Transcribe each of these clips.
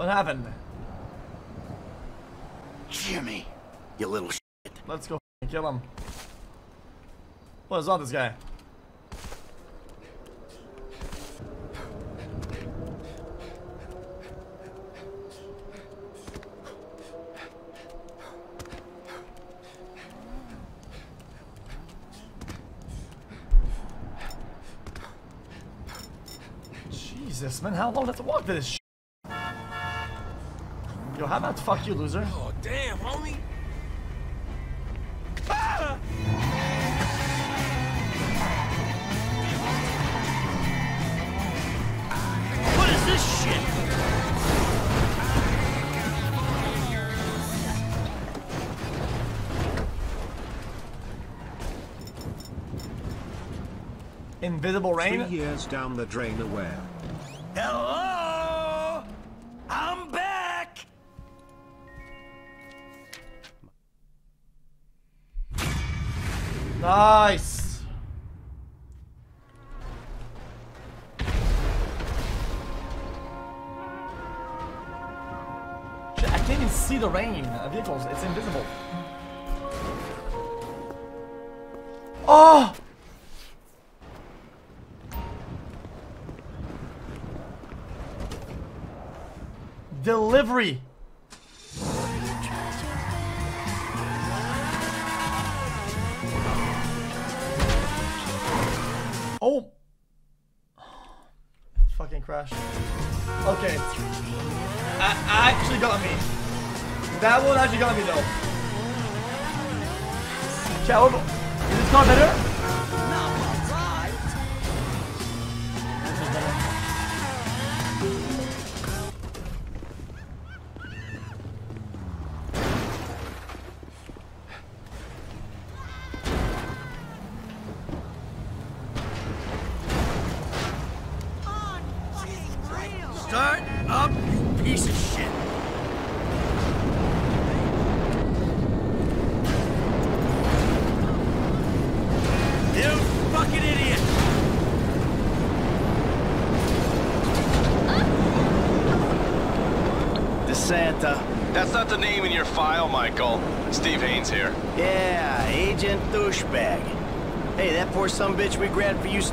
What happened? Jimmy, you little shit. Let's go kill him. What is on this guy? Jesus, man, how long does it walk to this how about fuck you, loser? Oh, damn, homie. Ah! What is this shit? Invisible Three rain? years down the drain aware. Nice.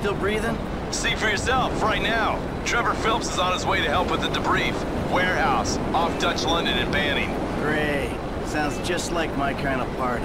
Still breathing? See for yourself right now. Trevor Phillips is on his way to help with the debrief. Warehouse, off Dutch London and Banning. Great. Sounds just like my kind of party.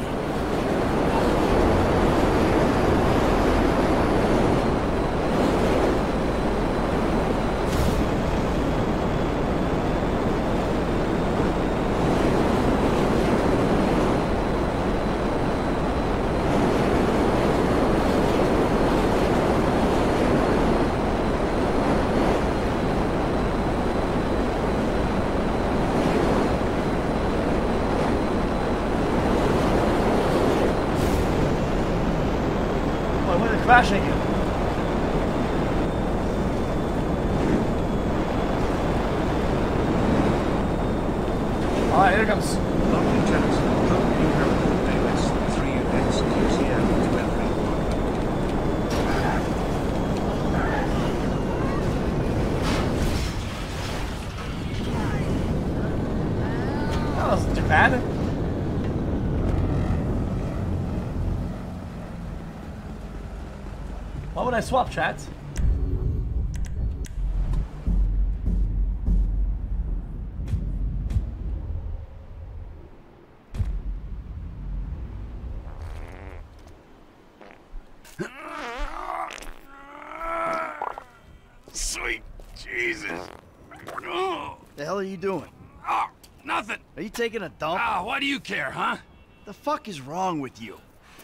Oh, when it's crashing. Alright, here it comes. Lovely chat. Hope you have a good day. Best 3 XQCM to everyone. That wasn't too bad. Why would I swap chat? Sweet Jesus. Oh, The hell are you doing? oh, nothing. Are you taking a dump? Ah, why do you care, huh? The fuck is wrong with you?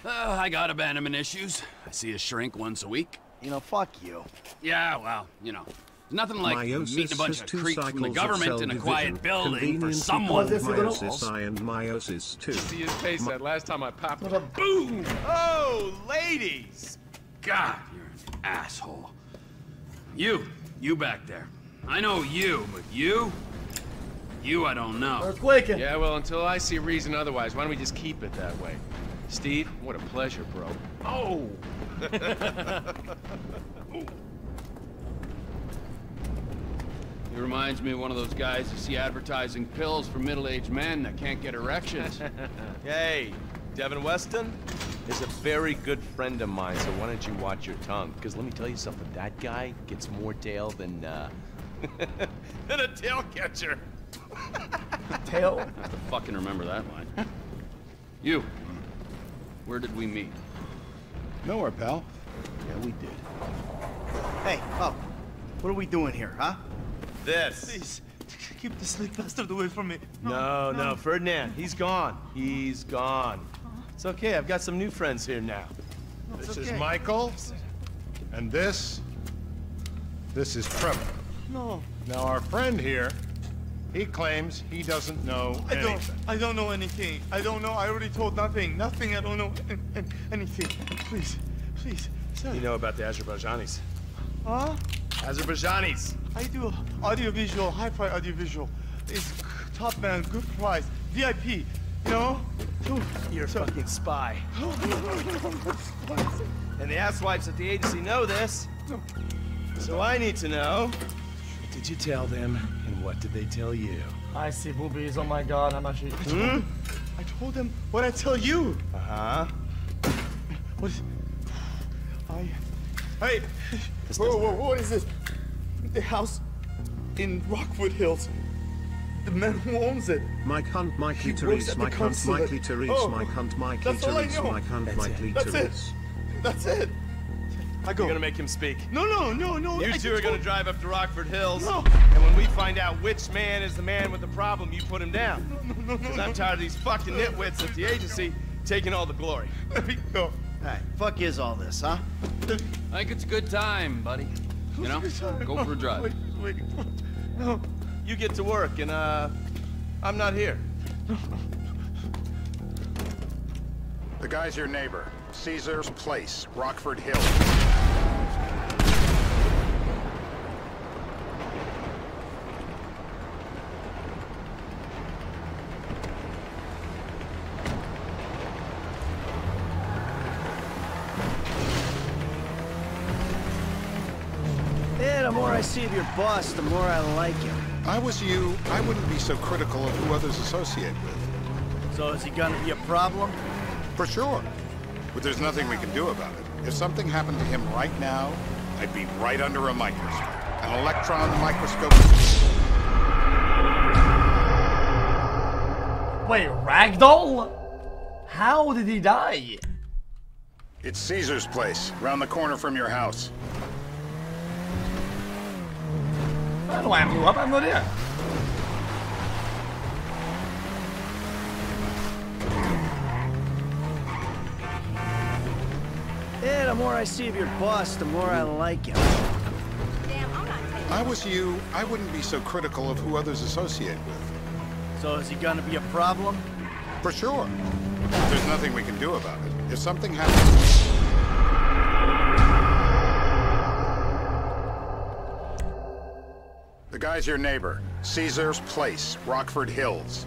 Uh, I got abandonment issues. I see a shrink once a week. You know, fuck you. Yeah, well, you know. Nothing like Meiosis meeting a bunch of two creeps from the government in a quiet building for someone. called This is little- Meiosis I and Meiosis 2. See his face that last time I popped What it. a- Boom! Oh, ladies! God, you're an asshole. You, you back there. I know you, but you? You I don't know. Earthquake! Yeah, well, until I see reason otherwise, why don't we just keep it that way? Steve, what a pleasure, bro. Oh! He reminds me of one of those guys you see advertising pills for middle-aged men that can't get erections. Hey, Devin Weston is a very good friend of mine, so why don't you watch your tongue? Because let me tell you something, that guy gets more tail than, uh, than a tail catcher. Tail. I have to fucking remember that line. You, where did we meet? Nowhere, pal. Yeah, we did. Hey, oh, what are we doing here, huh? This. Please, keep the sleep bastard away from me. No, no, Ferdinand, he's gone. He's gone. It's okay, I've got some new friends here now. This okay. is Michael. And this... This is Trevor. No, Now, our friend here, he claims he doesn't know I don't. I don't know anything. I don't know. I already told nothing. Nothing. I don't know an- an- anything. Please, please, sir. You know about the Azerbaijanis. Huh? Azerbaijanis! I do audiovisual, hi-fi audiovisual. It's top man, good price, VIP. You know? So, You're a so- fucking spy. And the asswipes at the agency know this. So I need to know, did you tell them, and what did they tell you? I see boobies. Oh my god, I'm actually. I told them what I tell you. Uh-huh. What is... I... Hey! Whoa, whoa, what is this? The house in Rockford Hills. The man who owns it. Mike Hunt, Mikey He works Therese, at the Mike Hunt, consulate. Mikey Therese, Oh, Mike Hunt, Mikey that's all I Therese, know. Mike Hunt, That's Mikey That's it. That's it. I go. You're gonna make him speak. No, no, no, no. You I two are gonna drive up to Rockford Hills. No. And when we find out which man is the man with the problem, you put him down. No, no, Because no, I'm tired of these fucking nitwits at the agency taking all the glory. Let me go. Hey, fuck is all this, huh? I think it's a good time, buddy. You know, go for a drive. Wait, wait. No. You get to work, and uh, I'm not here. The guy's your neighbor. Caesar's Place, Rockford Hills. Boss, the more I like him. I was you, I wouldn't be so critical of who others associate with. So is he gonna be a problem? For sure. But there's nothing we can do about it. If something happened to him right now, I'd be right under a microscope. An electron microscope. Wait, Ragdoll? How did he die? It's Caesar's place, round the corner from your house. I don't know why I blew up. I have no idea. Yeah, the more I see of your boss, the more I like him. Damn, I'm not taking I was you, I wouldn't be so critical of who others associate with. So is he gonna be a problem? For sure. There's nothing we can do about it. If something happens... The guy's your neighbor. Caesar's Place, Rockford Hills.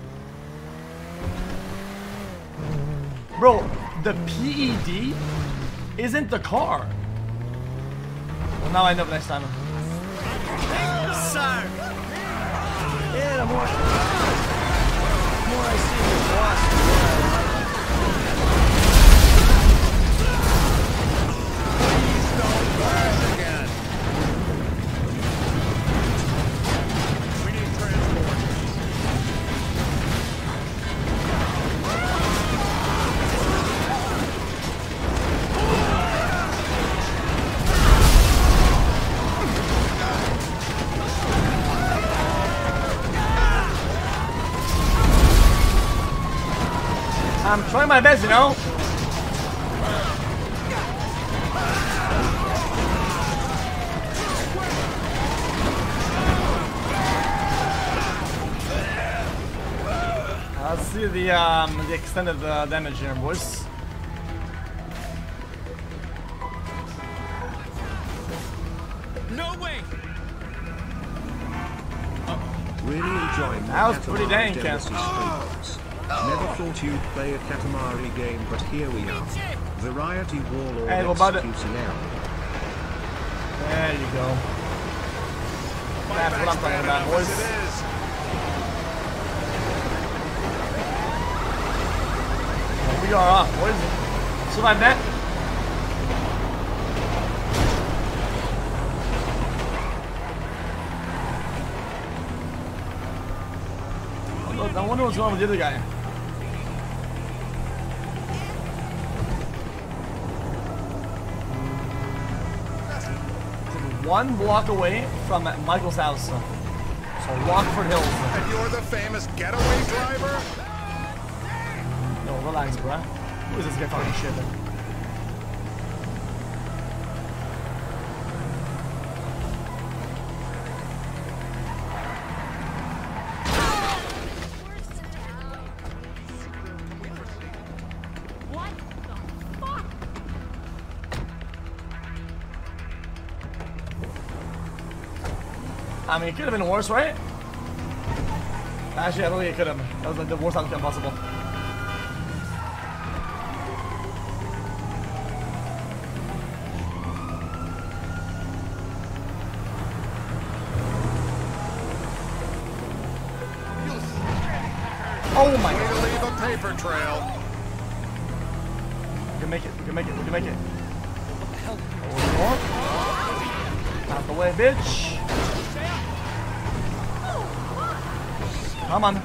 Bro, the PED isn't the car. Well, now I know next time. Sir! Yeah, the more, the more I see of your boss, I'm trying my best, you know? Let's see the um the extended uh, damage here, boys. No way! Really enjoying That was pretty dang, Katamari Ken. Damacy streams. Never thought you'd play a Katamari game, but here we are. Variety Warlord Hey, what about it? XQCL. There you go. That's what I'm talking about, boys. It is. We are off, boys. Survive that. I wonder what's going on with the other guy. One block away from Michael's house. So Rockford Hills. And you're the famous getaway driver? No, relax, bruh. Who is this guy talking shit? Mean, it could have been worse, right? Actually, I don't think it could have. That was like the worst outcome possible. Oh my Way god. to leave a paper trail. We can make it. We can make it. We can make it. What the hell? Out the way, bitch. Come on.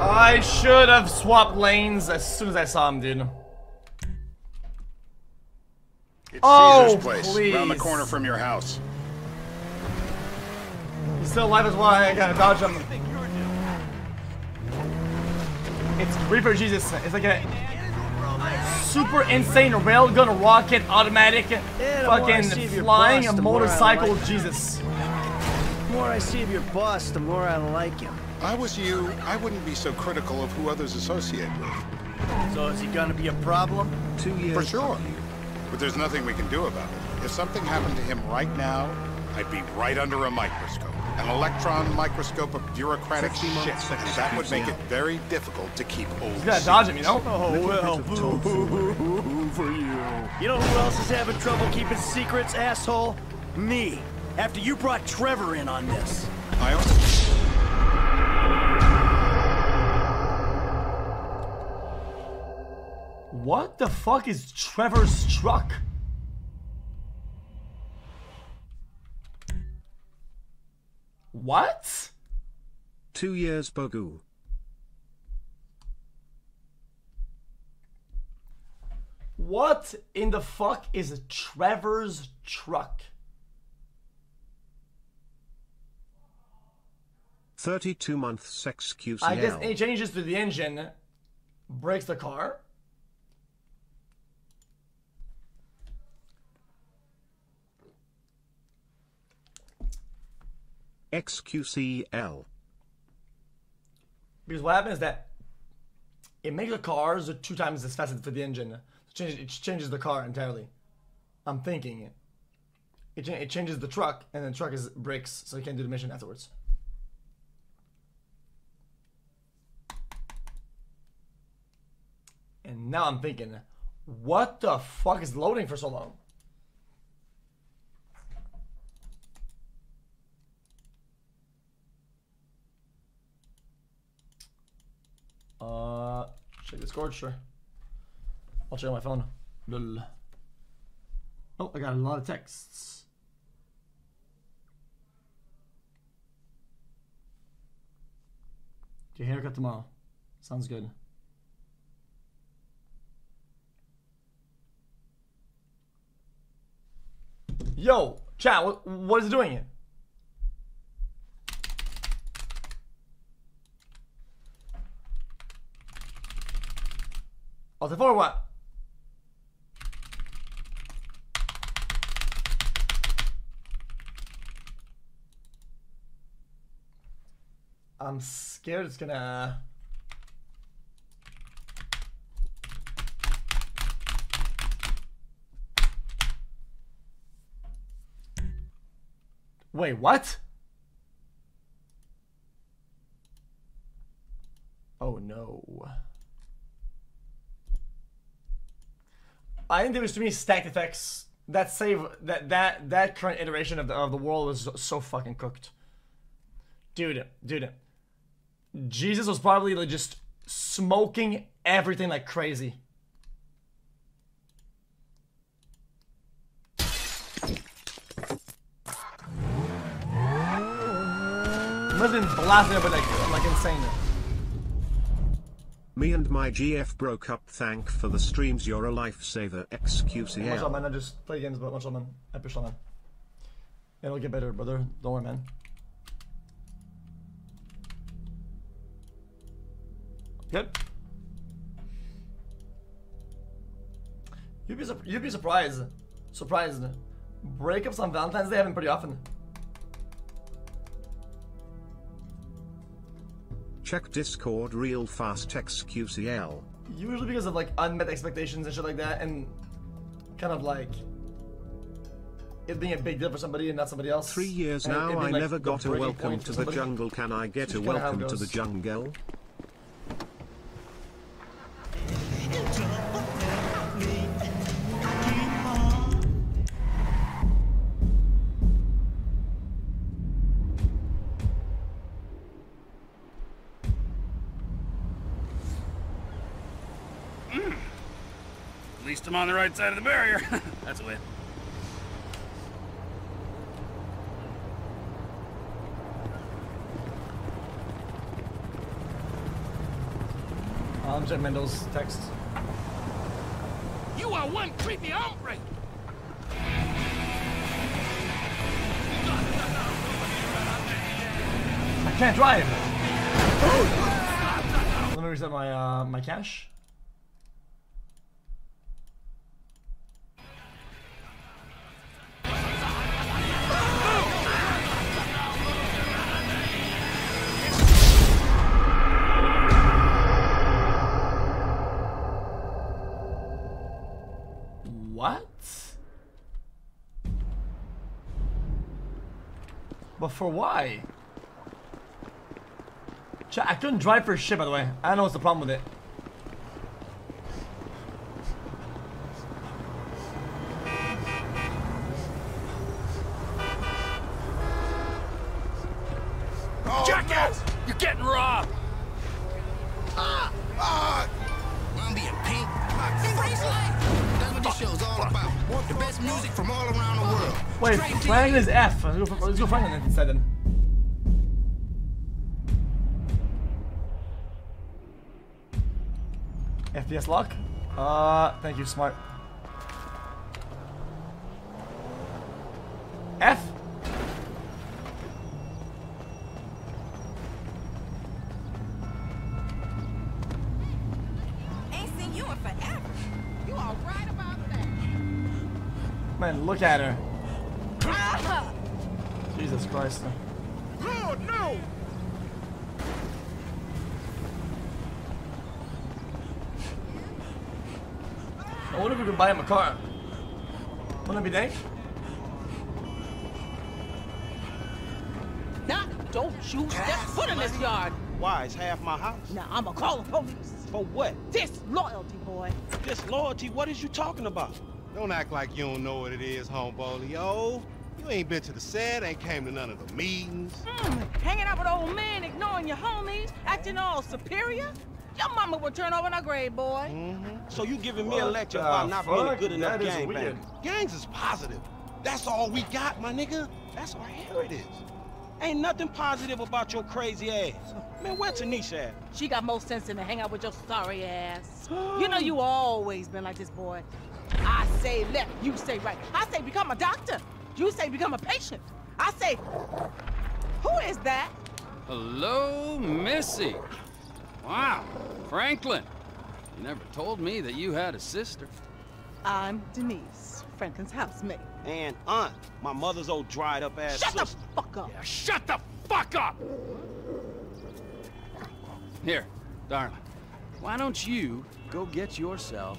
I should have swapped lanes as soon as I saw him, dude. It's Oh, Caesar's place, around the corner from your house. He's still alive as well. I gotta dodge him. It's Reaper Jesus. It's like a super insane railgun rocket automatic the more I fucking see of your flying boss, a the motorcycle like- Jesus. The more I see of your boss, the more I like him. I was you, I wouldn't be so critical of who others associate with. So is he gonna be a problem? Two years. For sure. But there's nothing we can do about it. If something happened to him right now, I'd be right under a microscope. An electron microscope of bureaucratic 60 shit. months, And that would make it very difficult to keep old You gotta dodge him, you know? Oh well, bit of tomfoolery. boo for you. You know who else is having trouble keeping secrets, asshole? Me. After you brought Trevor in on this. I also What the fuck is Trevor's truck? What? Two years Bogu. What in the fuck is Trevor's truck? 32 months XQCL. I guess any changes to the engine breaks the car. XQCL. Because what happens is that it makes the cars two times as fast for the engine. It changes, it the car entirely. I'm thinking it. cha- It changes the truck, and the truck is breaks, so you can't do the mission afterwards. And now I'm thinking, what the fuck is loading for so long? Uh, check Discord, sure. I'll check on my phone. Lol. Oh, I got a lot of texts. Get your haircut tomorrow. Sounds good. Yo, chat, what, what is it doing here? Oh, the for what? I'm scared it's gonna. Wait, what? Oh no. I think there was too many stacked effects. That save that that that current iteration of the of the world was so, fucking cooked. Dude, dude. Jesus was probably like just smoking everything like crazy. Must have been blasting but like like insane. Me and my GF broke up. Thank for the streams. You're a lifesaver. XQCL. man, I just play games, but much man. I push on man. It'll get better, brother. Don't worry, man. Good. You'd be, you'd be surprised. Surprised. Breakups on Valentine's Day happen pretty often. Check Discord real fast. XQCL. Usually because of like unmet expectations and shit like that, and kind of like it being a big deal for somebody and not somebody else. Three years And now, I like, never got a welcome to the jungle. Can I get a kinda how it welcome to the jungle? I'm on the right side of the barrier. That's a win. I'll check Mendel's text. You are one creepy hombre. I can't drive. Let me reset my uh, my cache. But for why? I couldn't drive for shit, by the way. I don't know what's the problem with it. Let's go, let's go Franklin instead then. FPS lock? Uh, thank you, smart. F? Ain't seen you in forever. You all right about that? Man, look at her. Wonder if we could buy him a car. Wouldn't that be dank? Now, don't you step foot in this yard. Why? It's half my house. Now, I'ma call the police. For what? Disloyalty, boy. Disloyalty? What is you talking about? Don't act like you don't know what it is, homeboy. Yo, you ain't been to the set, ain't came to none of the meetings. Mm, hanging out with old men, ignoring your homies, acting all superior. Your mama would turn over in her grave, boy. Mm-hmm. So you giving me a lecture the about not being a good enough That is gang weird. Gangs is positive. That's all we got, my nigga. That's our heritage. Ain't nothing positive about your crazy ass. Man, where Tanisha at? She got more sense than to hang out with your sorry ass. you know you always been like this, boy. I say left, you say right. I say become a doctor. You say become a patient. I say, who is that? Hello, Missy. Wow, Franklin. You never told me that you had a sister. I'm Denise, Franklin's housemate. And aunt, my mother's old dried up ass Shut the fuck up. Yeah, shut the fuck up! Here, darling. Why don't you go get yourself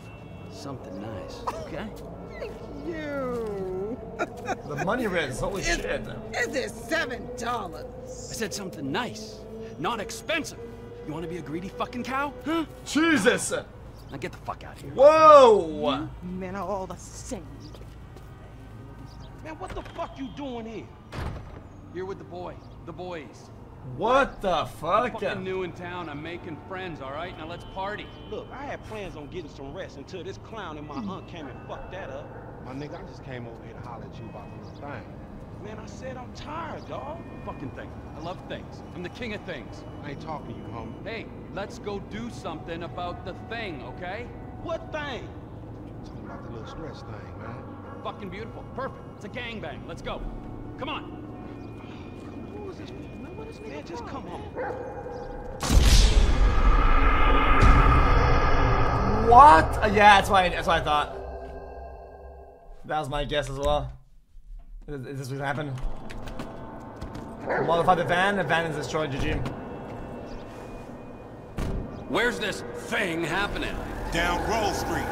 Something nice, okay? Thank you. The money riz, holy Is- shit. Is it seven dollars? I said something nice, not expensive. You want to be a greedy fucking cow, huh? Jesus! Now get the fuck out of here. Whoa! Men are all the same. Man, what the fuck you doing here? You're with the boy, the boys. What the fuck? Fucking new in town. I'm making friends, all right? Now let's party. Look, I had plans on getting some rest until this clown and my hmm. aunt came and fucked that up. My nigga, I just came over here to holler at you about the little thing. Man, I said I'm tired, dog. Fucking thing. I love things. I'm the king of things. I ain't talking to you, homie. Hey, let's go do something about the thing, okay? What thing? Talking about the little stress thing, man. Fucking beautiful. Perfect. It's a gangbang. Let's go. Come on. Who is this man? What is this man? Just come home. What? Yeah, that's why. That's what I thought. That was my guess as well. Is, is this what's gonna? Modify the van. The van is destroyed. GG. Where's this thing happening? Down Grove Street.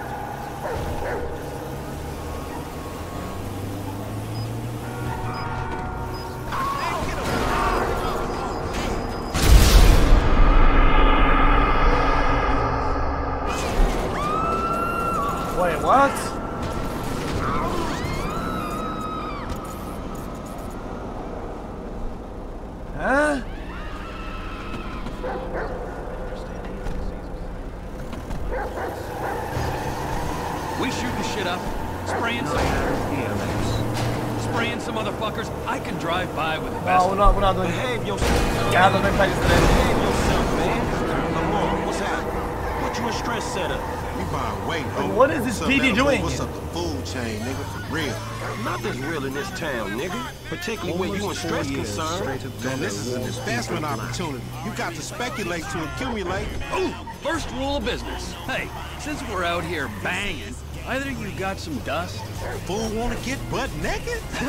Particularly when you in stress concerned. Man, this is an investment opportunity. You got to speculate to accumulate. Ooh, first rule of business. Hey, since we're out here banging, either you got some dust. Or fool wanna get butt naked?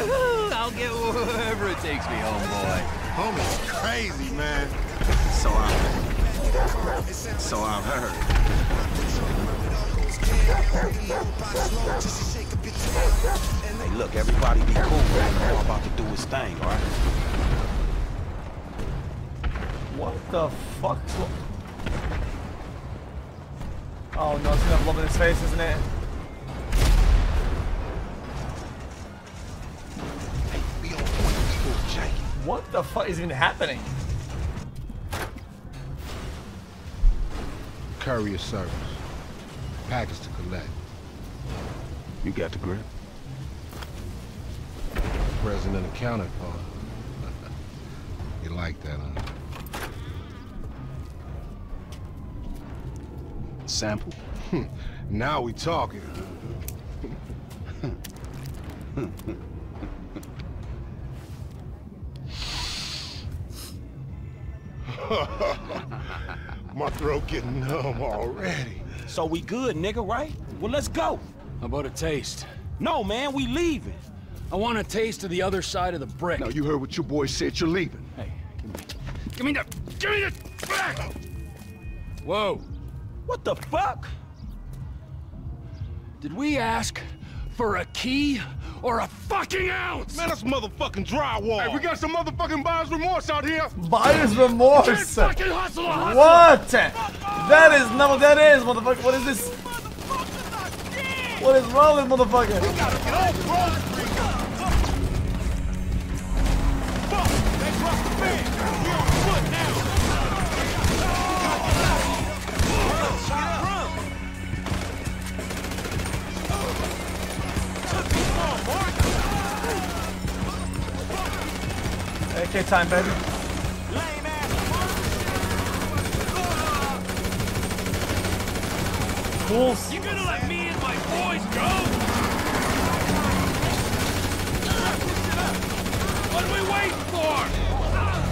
I'll get wherever it takes me, homeboy. Homie's crazy, man. So I've So I've heard. Hey, look, everybody be cool, man. Lamar about to do his thing, all right? What the fuck? Oh no, it's gonna have blood in his face, isn't it? What the fuck is even happening? Courier service. Package to collect. You got the grip? President accounted for. you like that, huh? Sample. Hmm. now we talking. My throat getting numb already. So we good, nigga, right? Well, let's go. How about a taste? No, man, we leaving. I want a taste of the other side of the brick. Now you heard what your boy said. You're leaving. Hey, give me the, give me the back. Whoa, What the fuck? did we ask for a key or a fucking ounce? Man, that's motherfucking drywall. Hey, we got some motherfucking buyer's remorse out here. Buyer's remorse. Can't fucking hustle, hustle. What? That is not what that is, motherfucker. What is this? What is wrong with this motherfucker? AK time, baby. Fools. You gonna let me and my boys go? What are we waiting for?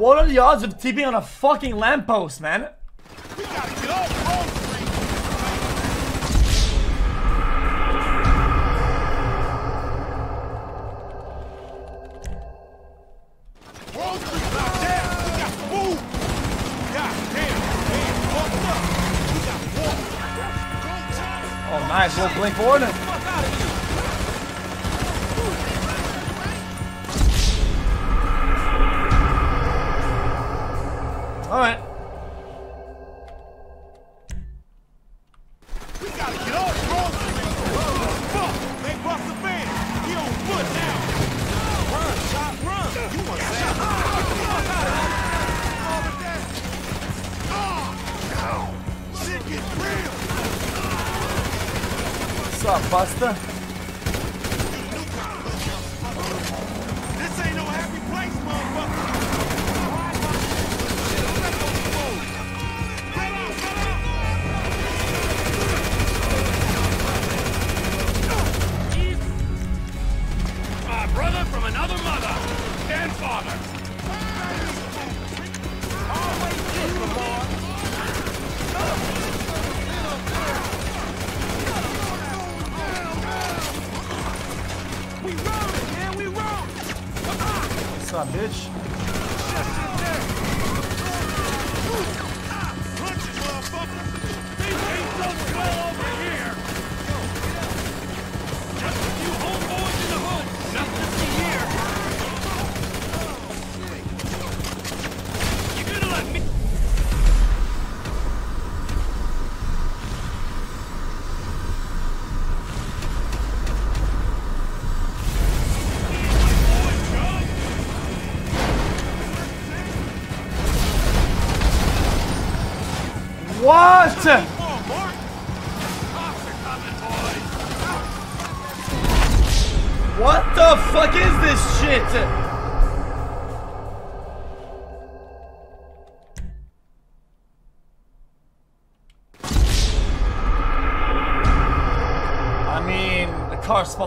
What are the odds of TPing on a fucking lamppost, man? We got to move. God damn, up. Oh, nice. Little blink forward. What's up,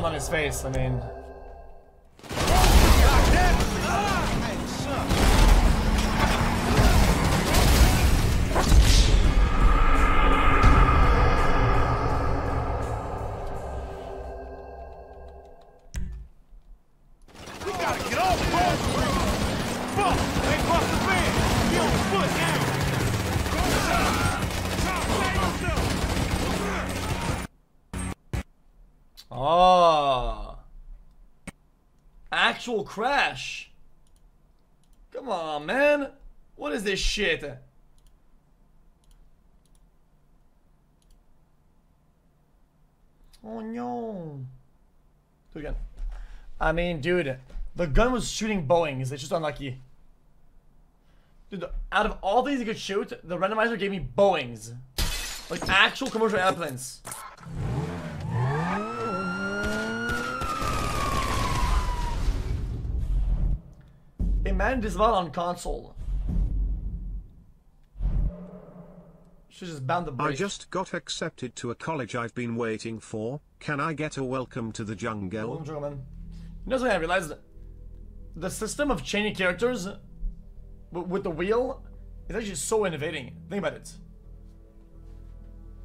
on his face. I mean, shit? Oh no. Do it again. I mean, dude, the gun was shooting Boeings. It's just unlucky. Dude, out of all things you could shoot, the randomizer gave me Boeings. Like actual commercial airplanes. Imagine this about on console. Should just bound the I just got accepted to a college I've been waiting for. Can I get a welcome to the jungle? Welcome, gentlemen. You know something I realized? The system of chaining characters uh, with the wheel is actually so innovating. Think about it.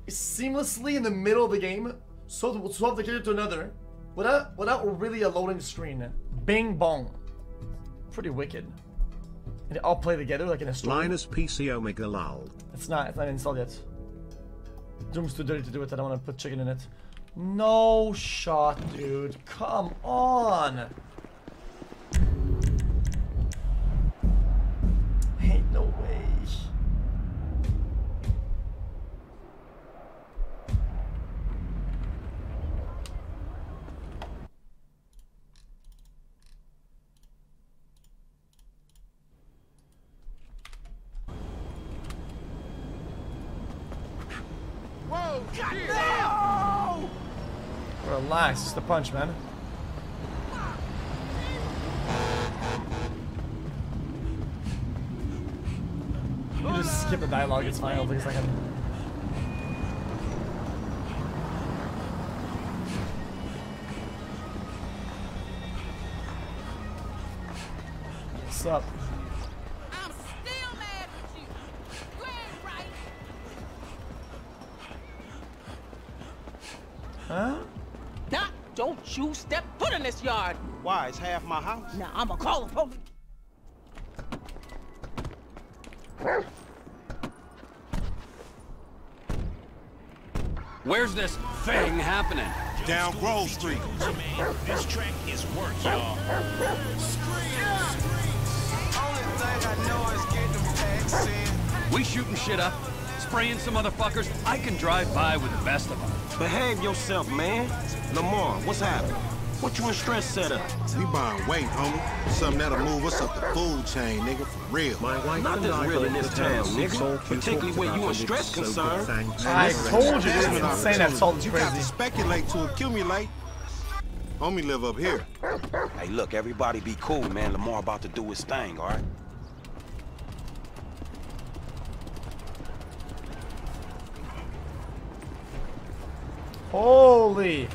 It's seamlessly in the middle of the game, so to swap the character to another, without without really a loading screen. Bing bong. Pretty wicked. And all play together like in a story. Linus PC Omega lol. It's not. It's not installed yet. Doom's too dirty to do it. I don't want to put chicken in it. No shot, dude. Come on. Ain't no way. Whoa, goddamn! Relax. It's the punch, man. You can just skip the dialogue. It's fine. It'll take a second. What's up? This yard. Why? It's half my house. Now, I'ma call the police. Where's this thing happening? Down Grove Street. This track is work, y'all. We shooting shit up, spraying some motherfuckers. I can drive by with the best of them. Behave yourself, man. Lamar, what's happening? What you in stress set up? We buying weight, homie. Something that'll move us up the food chain, nigga, for real. My wife Not and this real in this the town, house nigga. Salt Particularly talked where you about, in and stress it's so concerned. I told you this this was insane that Salt's You got to speculate to accumulate. Homie live up here. Hey, look, everybody be cool, man. Lamar about to do his thing, all right? Holy.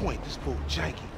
Point. This fool janky.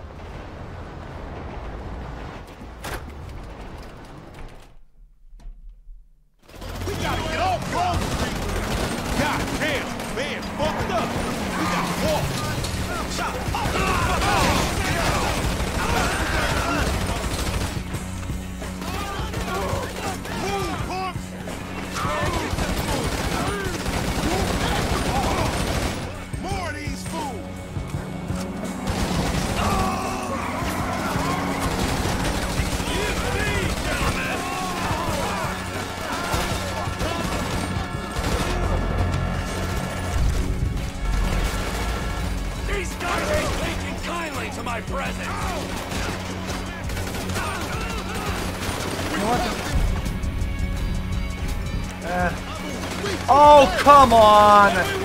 Come on.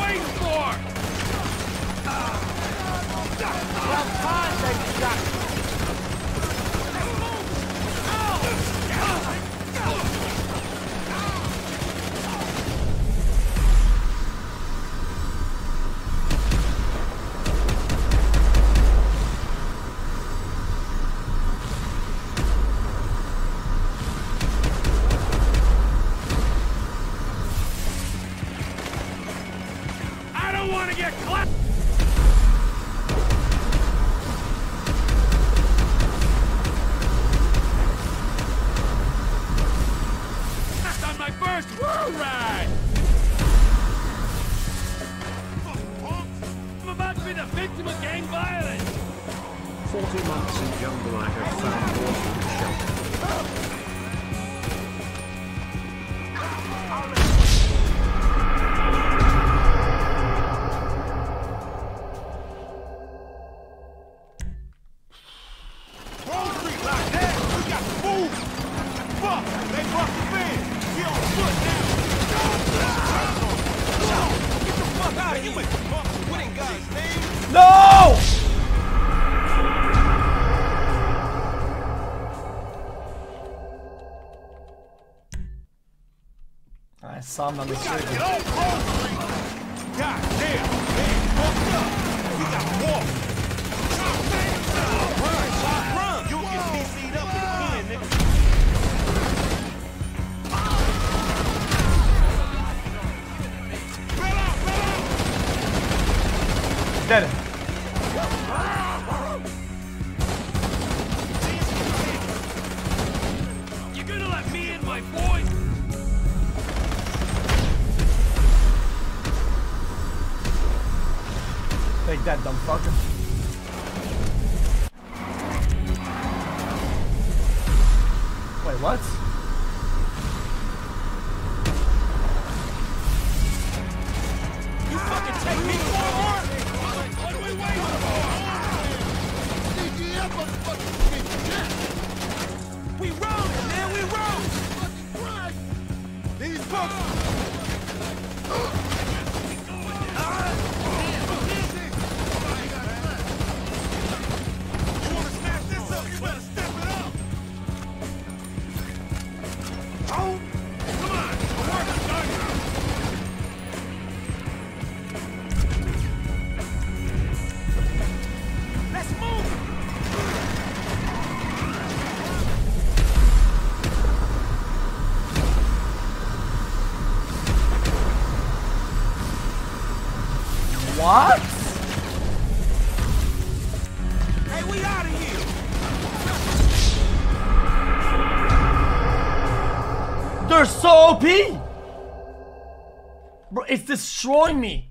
Saw on the Gotta it's destroying me.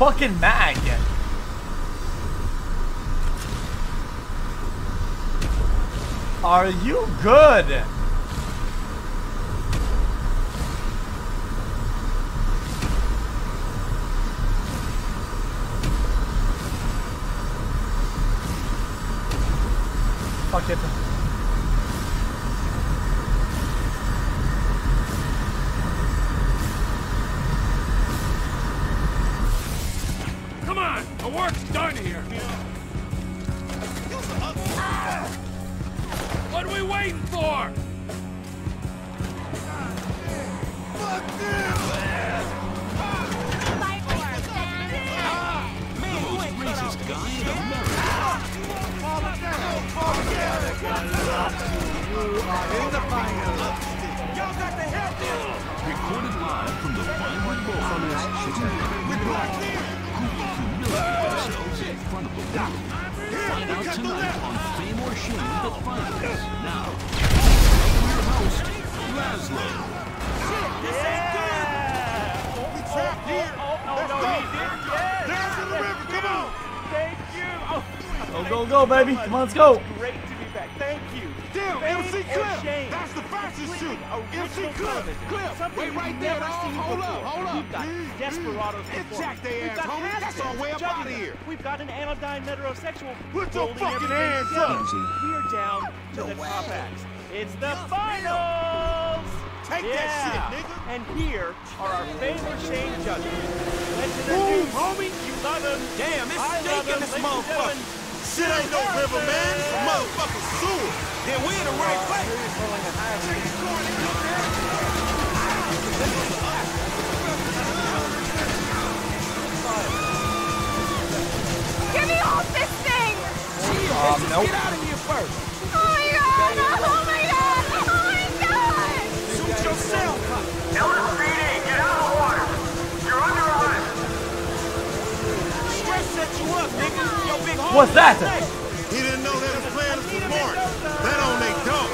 Fucking mag? Find out tonight on Fame or Shame The Finals. Now, your host, Laszlo. This ain't good. We trapped here. Let's go. Down to the river. Come on. Thank you. Oh, Go, go, go, baby. Come on, let's go. great to be back. Thank you. Damn, Fame MC Clip. That's the fastest shoot. MC Clip. Clip. Wait right there, dog. Hold before. up, hold up. We've got desperados It performing. jacked they We've ass, got homie. That's our way up judging outta them. here. We've got an anodyne heterosexual. Put your fucking everything hands together. up. We're down to the top acts. It's the finals. Take yeah. that shit, nigga. And here are our fame or shame judges. Let's Boom, homie. You love him. Damn, it's I love stinking this motherfucker. Gentlemen, Shit ain't no river, man. It's a motherfucking sewer. Then we in the right place. Get me off this thing! Um, nope. Get out of here first. Oh my god! Oh my god! Oh my god! Shoot yourself. LSPD, What's that? He didn't know that was planned for Mark. That on they don't.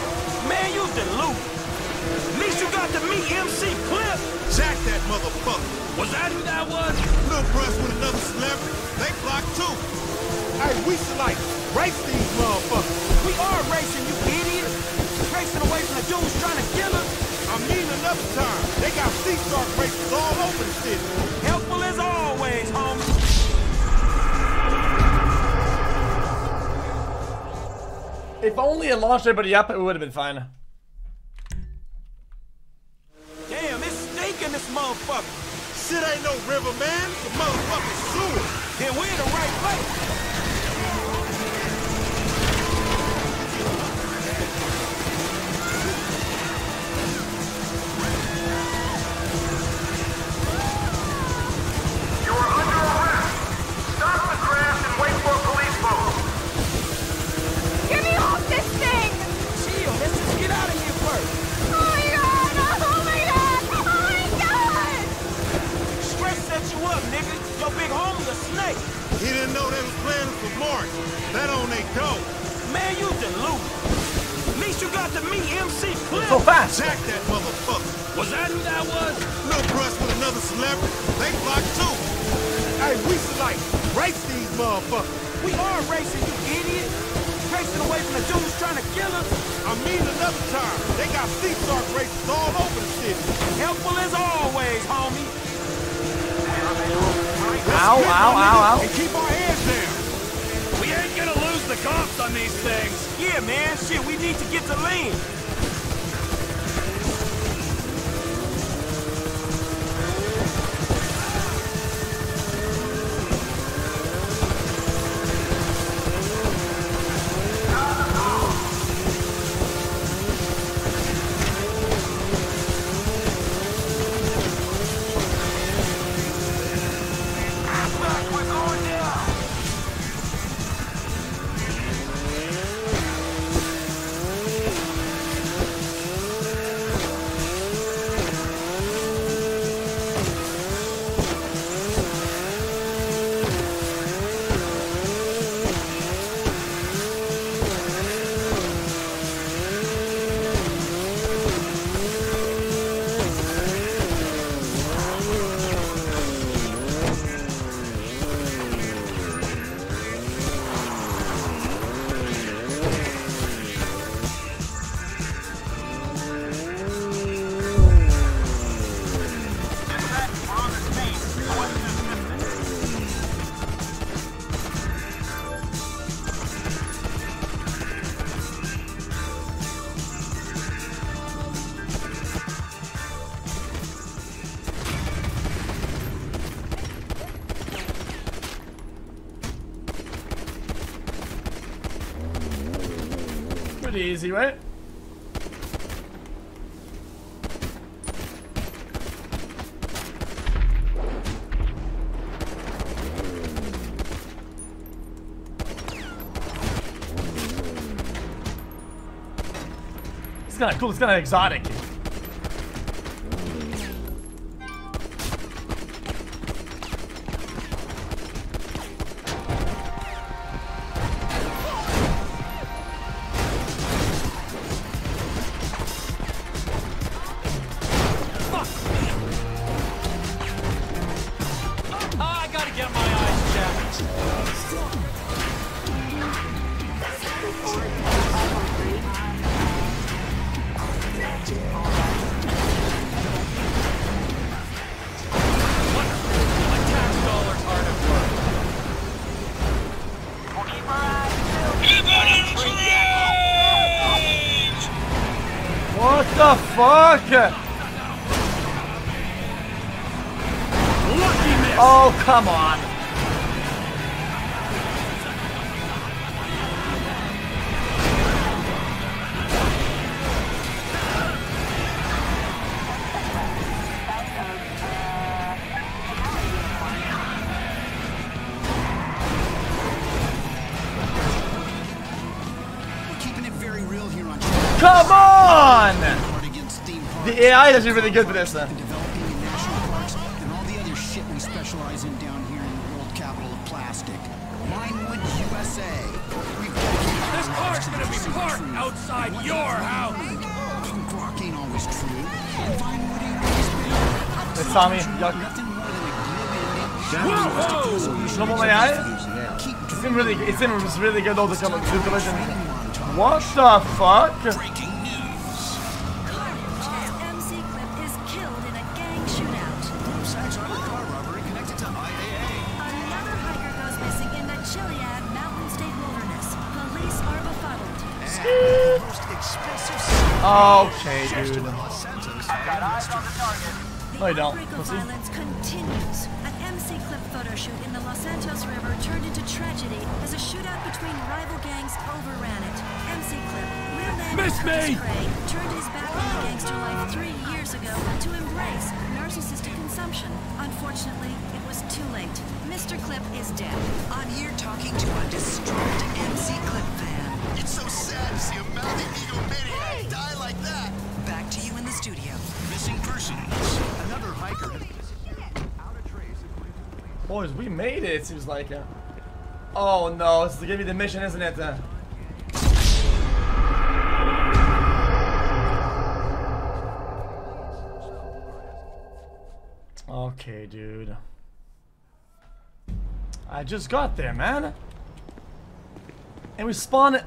Man, you dilute. At least you got to meet MC Clip. Jack that motherfucker. Was that who that was? Little brush with another celebrity. They blocked too. Hey, we should like race these motherfuckers. We are racing, you idiot. Racing away from the dudes trying to kill us. I mean another time. They got Seashark races all over the city. Helpful as always, homie. If only it launched everybody up, it would have been fine. Damn, it's stinking this motherfucker. Shit ain't no river, man. It's a motherfucking sewer. Then we're in the right place. He didn't know they was planning for March. That on they dope. Man, you dilute. At least you got to meet MC Clip. So fast. Jack that motherfucker. Was that who that was? Little brush with another celebrity. They blocked too. Hey, we should like race these motherfuckers. We are racing, you idiot! Racing away from the dudes trying to kill us! I mean another time. They got Seashark races all Ow, ow, ow, ow. Keep our heads down. We ain't gonna lose the cops on these things. Yeah, man. Shit, we need to get to lean. Easy, right? It's kind of cool. It's kind of exotic. Theme parks, The AI is really good for this. uh. developing national parks, and all the other shit we specialize in down here in the world capital of plastic. Vinewood, USA. This our car's lives to gonna be pursuit parked outside your house. Punk rock ain't always true. And Vinewood ain't always been. It's Tommy. Yuck. Nothing more than a glib ending. Whoa! Normal AI? It seemed really, it seemed really good all the com- the collision. What the fuck? No, you don't. Outbreak of violence continues. An MC Clip photo shoot in the Los Santos River turned into tragedy as a shootout between rival gangs overran it. MC Clip, real name Miss Curtis me! Craig, turned his back on the gangster life three years ago to embrace narcissistic consumption. Unfortunately, it was too late. Mr. Clip is dead. I'm here talking to a distraught MC Clip fan. It's so sad to see a mouthy egomaniac Boys, we made it, it seems like. Uh, oh no, it's gonna be the mission, isn't it? Uh, okay, dude. I just got there, man. And we spawn it.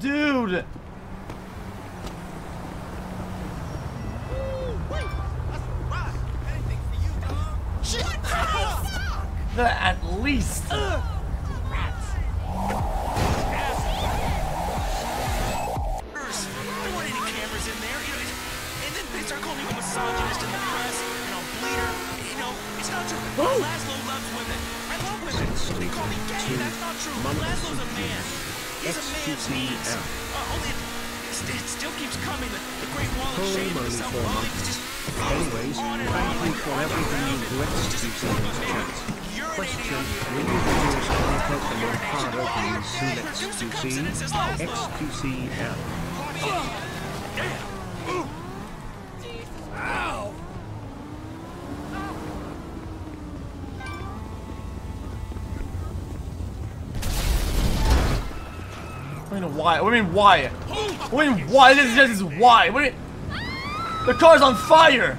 Dude. That at least. There weren't any cameras in there. You know, and then they start calling me a misogynist in the press, and I'll bleed her. You know, it's not true. Laszlo loves women. I love women. They call me gay. That's not true. Laszlo's a man. He's a misogynist in the bleeder. You know, it's not true. Laszlo loves women. I love women. They call me gay. That's not true. But Laszlo's a man. He's a man's needs. Uh, only it, still keeps coming. The, the Great Wall of Shame four self-loathing. months. Just Anyways, thank you for everything you do XQC in this chat. Question, will you produce any Pokemon card openings soon XQC? XQCL. What do you mean why? You mean why? I mean why? This is just why. What do you The car's on fire!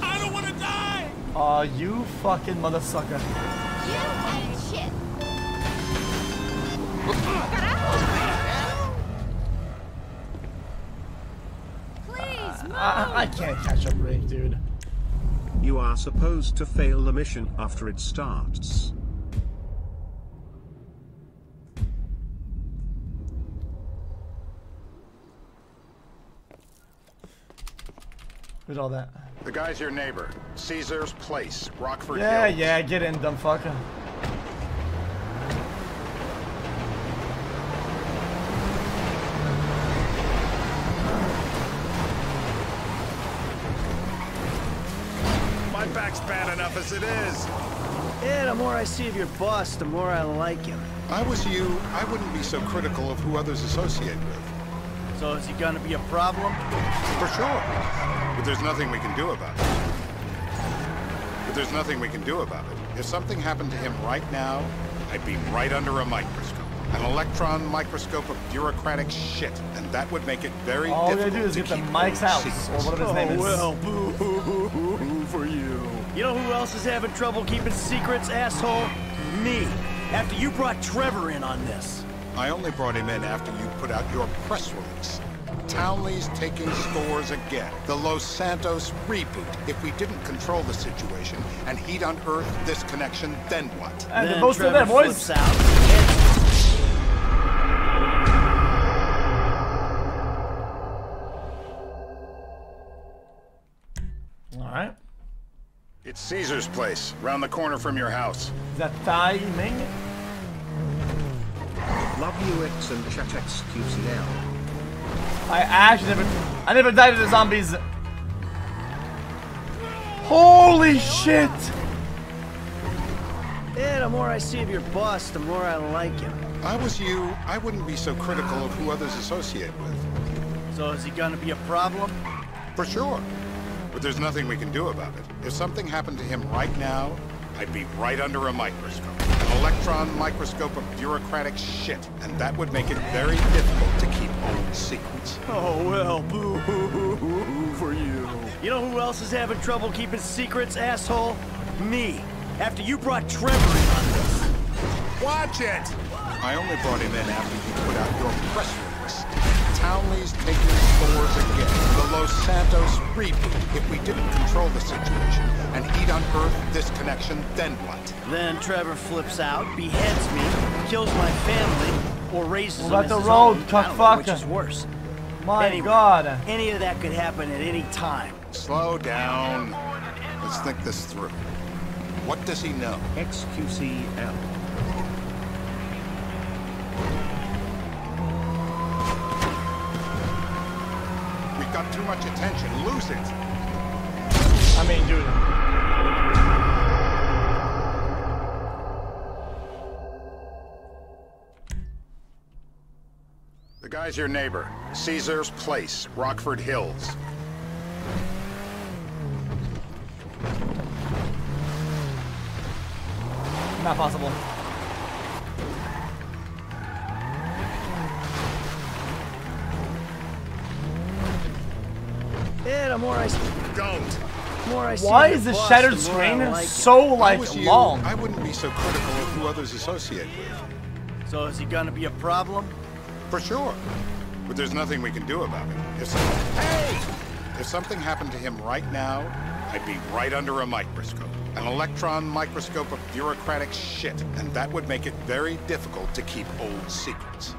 I don't want to die. Aw, you fucking mother sucker. You and shit. I, I can't catch a break, dude. You are supposed to fail the mission after it starts. Who's all that? The guy's your neighbor. Caesar's Place, Rockford Yeah, Hills. yeah, get in, dumb fucker. My back's bad enough as it is. Yeah, the more I see of your boss, the more I like him. I was you, I wouldn't be so critical of who others associate with. So is he gonna be a problem? For sure. But there's nothing we can do about it. But there's nothing we can do about it. If something happened to him right now, I'd be right under a microscope. An electron microscope of bureaucratic shit, and that would make it very All we gotta difficult do is to get to keep Mike's house, secrets. or whatever his name is. Oh, well, boo hoo hoo hoo for you. You know who else is having trouble keeping secrets, asshole? Me. After you brought Trevor in on this. I only brought him in after you put out your press release. Townley's taking scores again. The Los Santos reboot. If we didn't control the situation and he'd unearthed this connection, then what? Uh, and the Then most of Trevor them, boys. flips out. Alright. It's Caesar's place, round the corner from your house. Is that Tai Ming? Love you X and chat XQCL. I actually never, I never died to the zombies. Holy shit! Yeah, the more I see of your boss, the more I like him. I was you, I wouldn't be so critical of who others associate with. So is he gonna be a problem? For sure. But there's nothing we can do about it. If something happened to him right now, I'd be right under a microscope. An electron microscope of bureaucratic shit, and that would make it very difficult to keep old secrets. Oh, well, boo hoo hoo hoo hoo for you. You know who else is having trouble keeping secrets, asshole? Me. After you brought Trevor in on this. Watch it! I only brought him in after you put out your press release. Los Santos reboot. If we didn't control the situation and he'd unearthed this connection, then what? Then Trevor flips out, beheads me, kills my family, or raises What them about as the his road, own. I Which is worse. My Anyway, god. Any of that could happen at any time. Slow down. Let's think this through. What does he know? XQCL. Too much attention. Lose it. I mean, dude. The guy's your neighbor. Caesar's Place, Rockford Hills. Not possible. More I... Don't. more I see Why is your the boss, shattered the screen like so If I like was you, long? I wouldn't be so critical of who others associate with. So is he gonna be a problem? For sure. But there's nothing we can do about it. If some- hey! If something happened to him right now, I'd be right under a microscope. An electron microscope of bureaucratic shit. And that would make it very difficult to keep old secrets.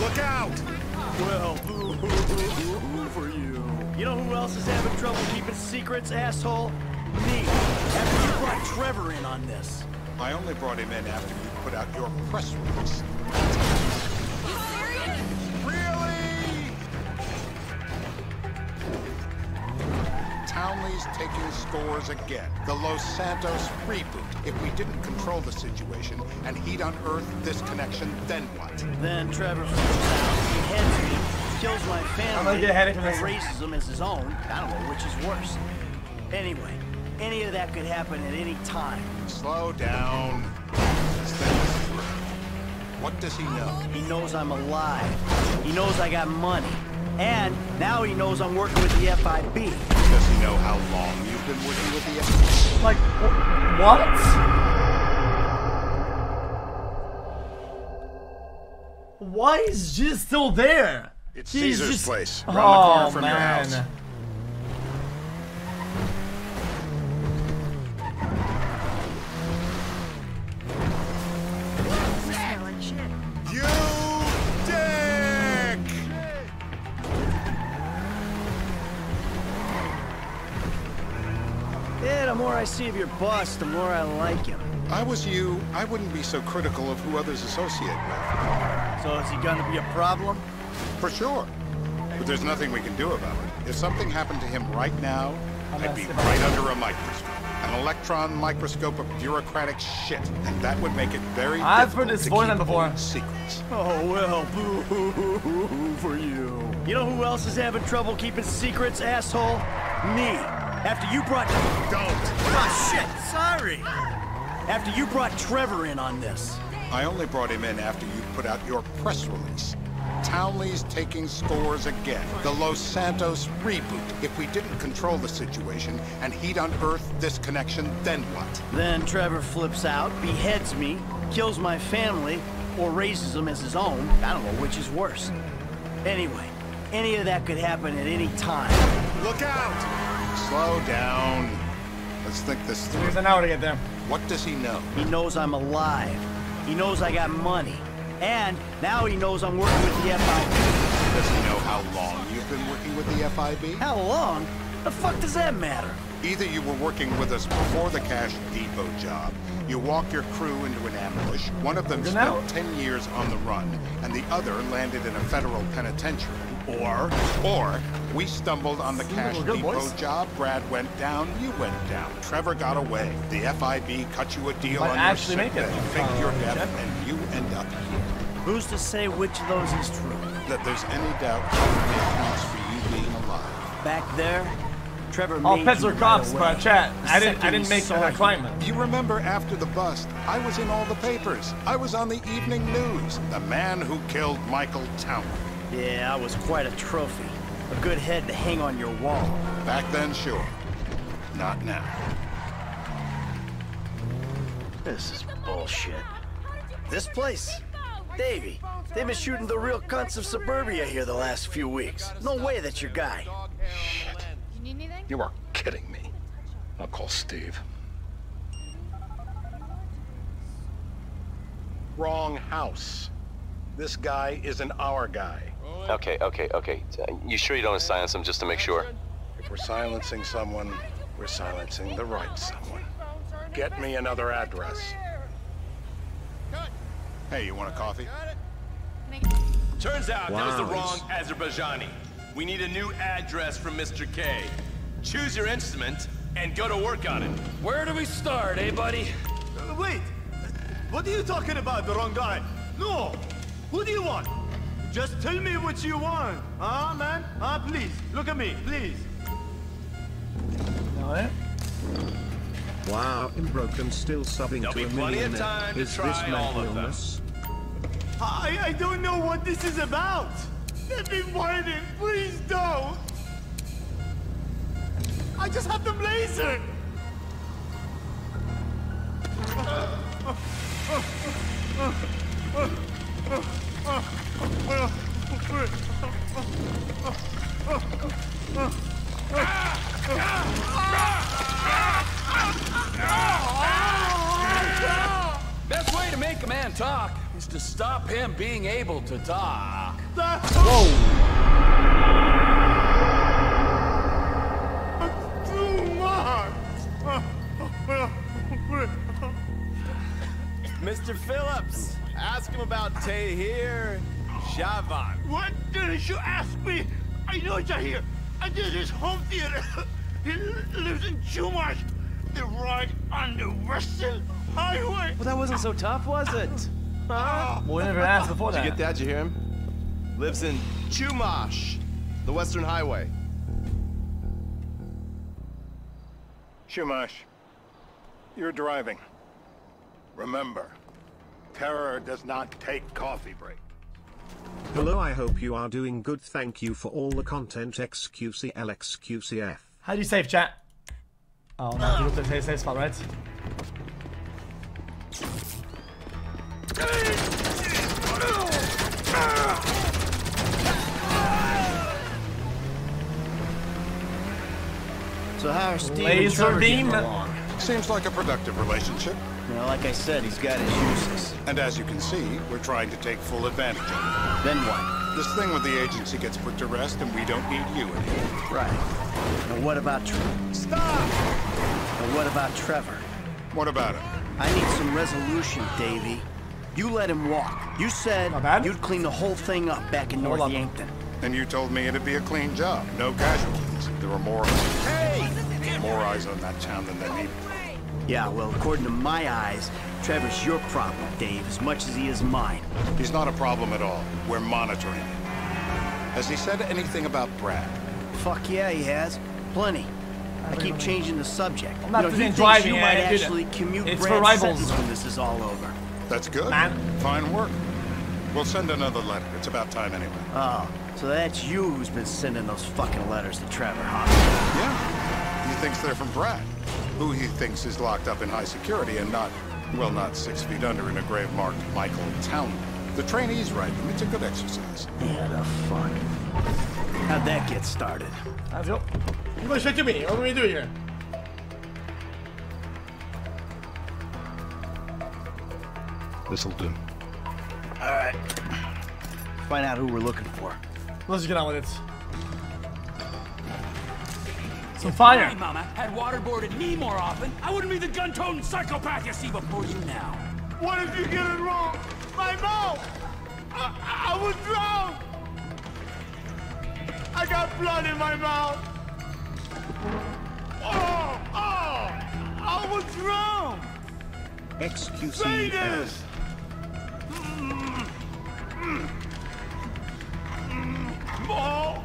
Look out! Well, you. You know who else is having trouble keeping secrets, asshole? Me. After you brought Trevor in on this. I only brought him in after you put out your press release. Really? Townley's taking scores again. The Los Santos reboot. If we didn't control the situation and he'd unearthed this connection, then what? Then Trevor flips out, beheads me, kills my family, I'm gonna get a headache from and this. raises them as his own. I don't know which is worse. Anyway, any of that could happen at any time. Slow down. Let's think this through. What does he know? He knows I'm alive. He knows I got money. And now he knows I'm working with the FIB. Does he know how long you've been working with the FIB? Like, wh- what? Why is Jesus still there? It's He's Caesar's just- place, Oh, around the corner oh, from your house. You dick! Yeah, the more I see of your boss, the more I like him. I was you, I wouldn't be so critical of who others associate with. So is he gonna be a problem? For sure. But there's nothing we can do about it. If something happened to him right now, I'd be right under a microscope. An electron microscope of bureaucratic shit. And that would make it very I've difficult heard this to voice keep before. secrets. Oh, well, boo hoo hoo hoo hoo for you. You know who else is having trouble keeping secrets, asshole? Me. After you brought... Don't. Ah, shit, sorry. After you brought Trevor in on this. I only brought him in after you put out your press release. Townley's taking scores again. The Los Santos reboot. If we didn't control the situation and he'd unearthed this connection, then what? Then Trevor flips out, beheads me, kills my family, or raises them as his own. I don't know which is worse. Anyway, any of that could happen at any time. Look out! Slow down. Let's think this through. There's an hour to get there. What does he know? He knows I'm alive. He knows I got money. And now he knows I'm working with the FIB. Does he know how long you've been working with the FIB? How long? The fuck does that matter? Either you were working with us before the Cash Depot job, you walk your crew into an ambush, one of them spent now? 10 years on the run, and the other landed in a federal penitentiary. Or, or, we stumbled on the Cash Depot boys. job, Brad went down, you went down, Trevor got away, the FIB cut you a deal Might on actually your make sick it. bed, faked Uh, your death, and you end up here. Who's to say which of those is true? That there's any doubt accounts for you being alive. Back there, Trevor All made pets are cops, away. but chat. I didn't. I didn't make saw that you. crime. You remember after the bust, I was in all the papers. I was on the evening news. The man who killed Michael Townley. Yeah, I was quite a trophy. A good head to hang on your wall. Back then, sure. Not now. This is bullshit. This place, Davey, they've been shooting the real cunts of suburbia here the last few weeks. No way that's your guy. You are kidding me. I'll call Steve. Wrong house. This guy isn't our guy. Okay, okay, okay. Uh, You sure you don't silence him just to make sure? If we're silencing someone, we're silencing the right someone. Get me another address. Hey, you want a coffee? Turns out that was the wrong Azerbaijani. We need a new address from Mr. K. Choose your instrument and go to work on it. Where do we start, eh, buddy? Wait! What are you talking about, the wrong guy? No! Who do you want? Just tell me what you want. Ah, man? Ah, please. Look at me, please. Wow, Imbroken still subbing There'll to a be plenty of millionaire. time to Is try this all mental of them. illness? I, I don't know what this is about. Let me find it. Please don't. I just have them laser. Best way to make a man talk is to stop him being able to talk. Too much. Mr. Phillips, ask him about Tahir Javan. What did you ask me? I know Tahir. I did his home theater. he lives in Chumash. They're right on the Western Highway. Well, that wasn't so tough, was it? Huh? Ah. Well, we never asked before Did that. you get that? Did you hear him? Lives in Chumash, the Western Highway. Chumash, you're driving. Remember, terror does not take coffee breaks. Hello, I hope you are doing good. Thank you for all the content. XQCL XQCF. How do you save chat? Oh no, you looked at the save spot, right? So how are Steve Laser and Trevor getting beam. along? Seems like a productive relationship. Well, like I said, he's got his uses. And as you can see, we're trying to take full advantage of it. Then what? This thing with the agency gets put to rest, and we don't need you anymore. Right. Now what about Trevor? Stop! Now what about Trevor? What about him? I need some resolution, Davy. You let him walk. You said you'd clean the whole thing up back in North Yankton. And you told me it'd be a clean job, no casualties. There were more, Hey! more eyes on that town than they needed. Yeah, well, according to my eyes, Trevor's your problem, Dave, as much as he is mine. He's not a problem at all. We're monitoring him. Has he said anything about Brad? Fuck yeah, he has. Plenty. I keep changing the subject. I'm not you know, he thinks driving, you might dude. actually commute It's for Brad's rivals. sentence when this is all over. That's good. Man. Fine work. We'll send another letter. It's about time anyway. Oh, so that's you who's been sending those fucking letters to Trevor, huh? Yeah. He thinks they're from Brad, who he thinks is locked up in high security and not, well, not six feet under in a grave marked Michael Townley. The trainees write them. It's a good exercise. Yeah, the fuck. How'd that get started? How's it go? You go straight to me. What do we do here? This'll do. All right. Find out who we're looking for. Let's just get on with it. Some fire. My mama had waterboarded me more often. I wouldn't be the gun-toting psychopath you see before you now. What if you get it wrong? My mouth! I, I, I was drowned! I got blood in my mouth! Oh! Oh! I was drowned! Say XQCF. this! Oh!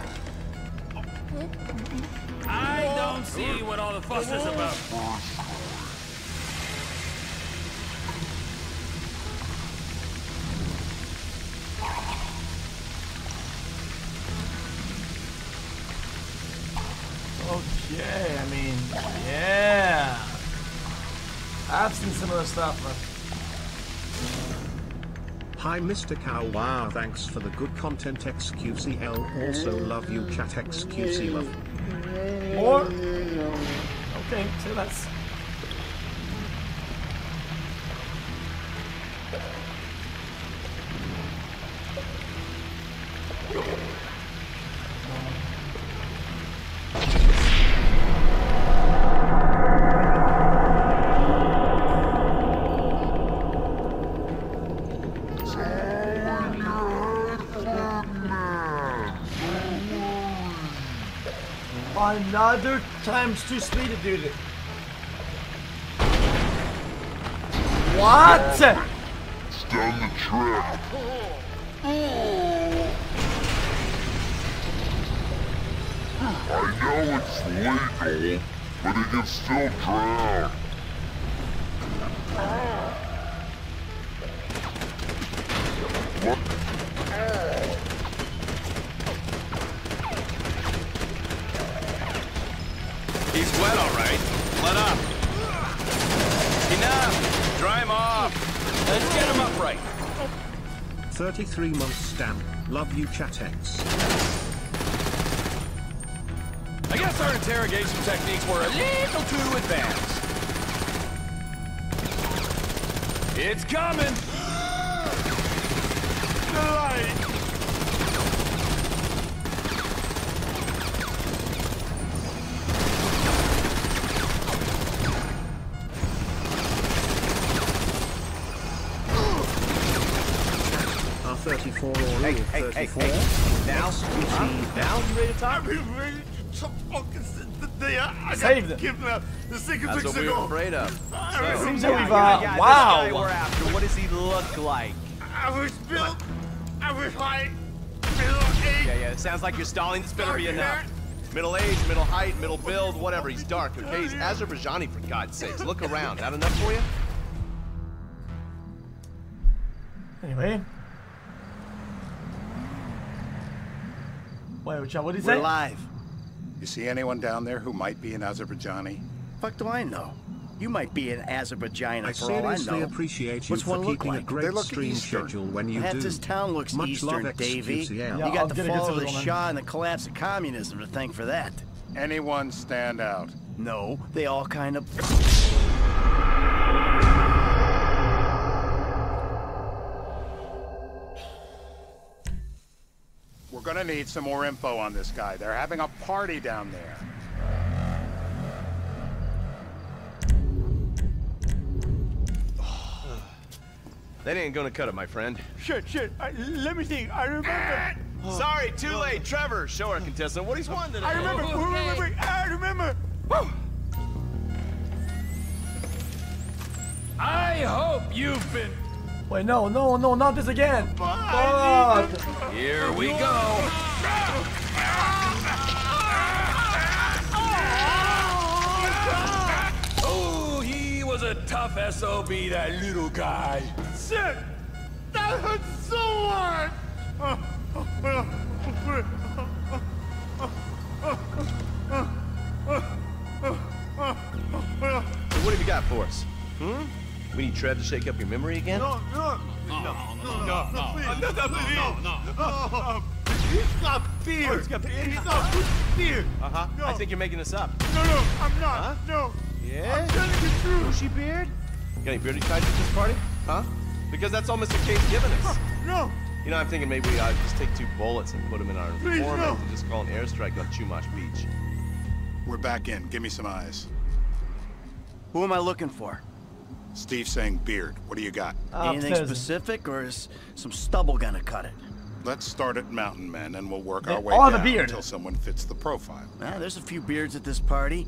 I don't see what all the fuss is about. Oh, okay, I mean, yeah. I've seen similar stuff, but Hi Mr. Cow. Wow, thanks for the good content XQCL. Also love you chat XQC love. more. Okay, say less. Another times too speed to do it. What? It's down the track. I know it's legal, but he can still drown. 33 month stamp. Love you, Chatex. I guess our interrogation techniques were a little too advanced. It's coming. The light. R34 or Hey, Rule hey, hey, 34. hey. Now, XQC huh? now you ready to talk? I've been ready to fucking sit I, I Saved got it. kidnapped. The second That's what we were afraid of. I So, Seems was, like we've, yeah, uh, yeah, wow. This guy we're after, what does he look like? I was built. I was high. Middle age. Yeah, yeah, it sounds like you're stalling. This better be enough. Middle age, middle height, middle build, whatever. He's dark, okay? He's Azerbaijani, for God's sakes. Look around. That enough for you? Anyway. Wait, what did he We're say? live. You see anyone down there who might be an Azerbaijani? Fuck do I know? You might be an Azerbaijani I for all I seriously know. appreciate you What's for one look keeping a great They look stream Eastern. schedule when you Half do. this town looks Much Eastern, love, Davey. XQCL. Yeah, you I'll got the get fall of the sizzle. Shah and the collapse of communism to thank for that. Anyone stand out? No, they all kind of. Gonna need some more info on this guy. They're having a party down there. That ain't gonna cut it, my friend. Shit, shit. I, let me think. I remember. Sorry, too oh, late. Trevor, show our contestant what he's won today. Oh, I remember. remember. I remember. Woo! I hope you've been. Wait, no, no, no, not this again. Fuck. Here we go. Oh, he was a tough SOB, that little guy. Shit! That hurts so hard! So what have you got for us? Hmm? We need Trev to shake up your memory again? No, no, no, no, no, no, no, please. no, no, no, no. He's got fear. he's got fear? He's got fear. Uh-huh. No. I think you're making this up. No, no, I'm not. Huh? No. Yeah? I'm telling the truth. Bushy beard? Got any beardy ties at this party? Huh? Because that's all Mr. K's giving us. No. You know, I'm thinking maybe we ought to just take two bullets and put them in our Please, informant no. and just call an airstrike on Chumash Beach. We're back in. Give me some eyes. Who am I looking for? Steve saying beard. What do you got? Anything Upstairs. specific, or is some stubble gonna cut it? Let's start at Mountain Men, and we'll work They our way all have a down beard. until someone fits the profile. Ah, there's a few beards at this party.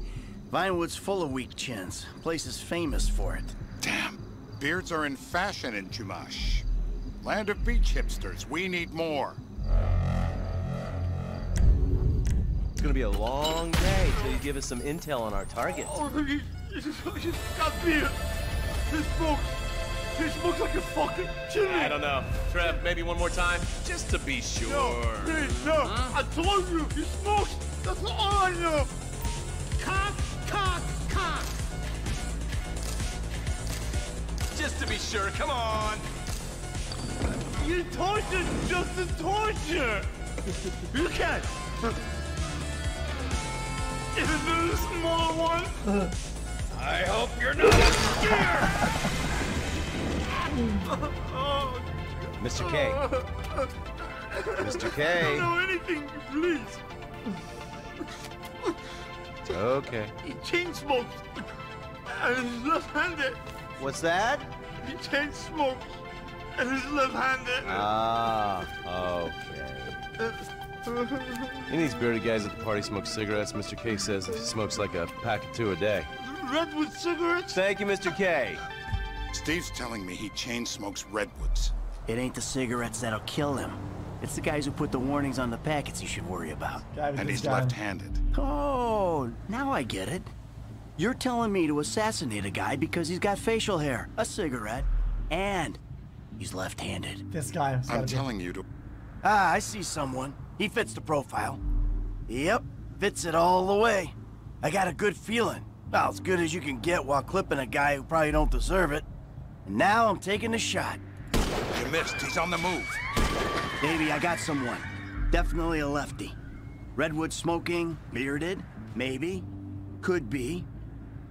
Vinewood's full of weak chins. Place is famous for it. Damn. Beards are in fashion in Chumash. Land of beach hipsters. We need more. It's gonna be a long day till you give us some intel on our target. Oh, he, he's, he's got beard. He smokes. He smokes like a fucking chimney. I don't know. Trev, maybe one more time? Just to be sure. No, please, no. I told you, he smokes. That's all I know. Cock, cock, cock. Just to be sure, come on. You torture Justin torture. You can't. Is a small one? I hope you're not scared. Oh, Mr. K. Mr. K. I don't know anything, please. Okay. He chain smokes. And he's left-handed. What's that? He chain smokes. And he's left-handed. Ah, okay. Any of these bearded guys at the party smoke cigarettes. Mr. K says he smokes like a pack of two a day. Redwood cigarettes? Thank you, Mr. K. Steve's telling me he chain smokes redwoods. It ain't the cigarettes that'll kill him. It's the guys who put the warnings on the packets you should worry about. And he's left-handed. Oh, now I get it. You're telling me to assassinate a guy because he's got facial hair, a cigarette, and he's left-handed. This guy. I'm telling you to. Ah, I see someone. He fits the profile. Yep, fits it all the way. I got a good feeling. About as good as you can get while clipping a guy who probably don't deserve it. And now I'm taking the shot. You missed. He's on the move. Baby, I got someone. Definitely a lefty. Redwood smoking, bearded, maybe, could be,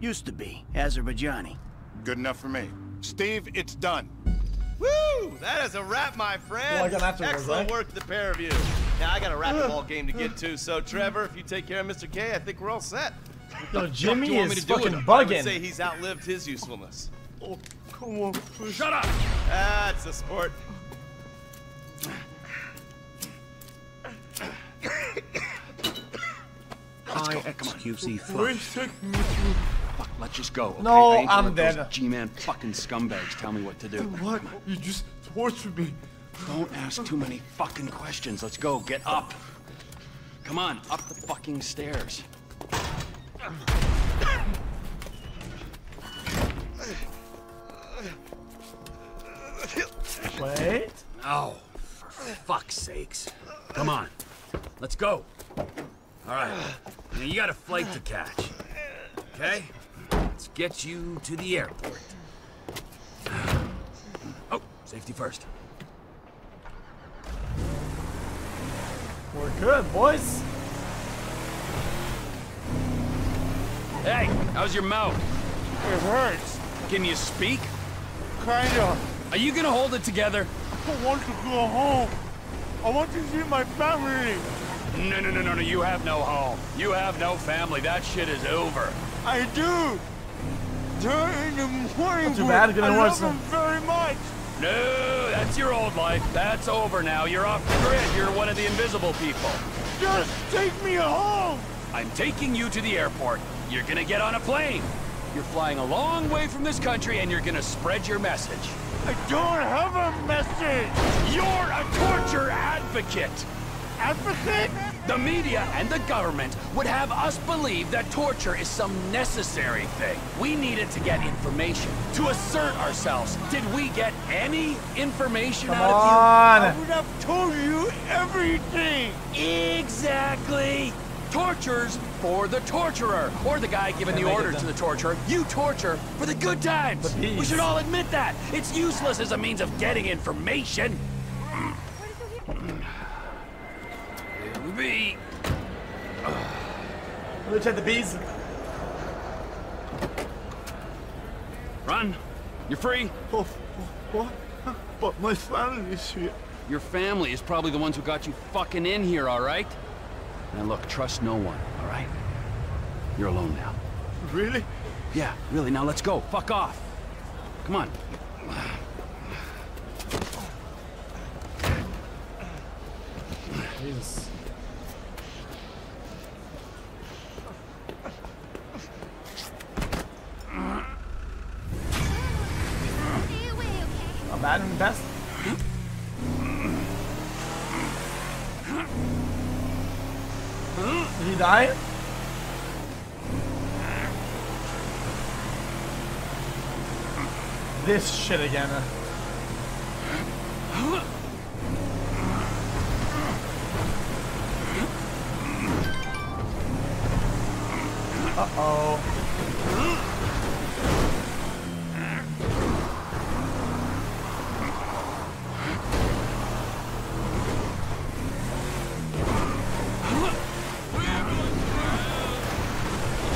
used to be, Azerbaijani. Good enough for me. Steve, it's done. Woo! That is a wrap, my friend. Well, I got afterwards, Excellent right? work, the pair of you. Now I got a racquetball game to get to, so Trevor, if you take care of Mr. K, I think we're all set. Yo, Jimmy do you want is me to do with fucking him? I would bugging. say he's outlived his usefulness. Oh, come on, please. Shut up! That's a sport. High XQC Please flush. take me through. Fuck, let's just go. Okay? No, I ain't gonna I'm dead. G-man fucking scumbags tell me what to do. What? You just tortured me. Don't ask too many fucking questions. Let's go. Get up. Come on, up the fucking stairs. Wait. Oh, for fuck's sakes. Come on. Let's go. All right. Now you got a flight to catch. Okay? Let's get you to the airport. Oh, safety first. We're good, boys. Hey, how's your mouth? It hurts. Can you speak? Kinda. Are you gonna hold it together? I want to go home. I want to see my family. No, no, no, no, no. You have no home. You have no family. That shit is over. I do. They're in the morning. Not too wood. bad, getting I worse. love them very much. No, that's your old life. That's over now. You're off the grid. You're one of the invisible people. Just take me home. I'm taking you to the airport. You're gonna get on a plane. You're flying a long way from this country and you're gonna spread your message. I don't have a message. You're a torture advocate. Advocate? The media and the government would have us believe that torture is some necessary thing. We needed to get information, to assert ourselves. Did we get any information Come out on. Of you? I would have told you everything. Exactly. Tortures for the torturer, or the guy giving the make it order to the torturer. You torture for the good times. The We should all admit that. It's useless as a means of getting information. Be Let me check the bees. Run. You're free. Oh, oh, what? But my family is here. Your family is probably the ones who got you fucking in here, all right? Now look, trust no one, all right? You're alone now. Really? Yeah, really, now let's go. Fuck off. Come on. Jesus. Not bad and best. Did he die? This shit again. Uh-oh.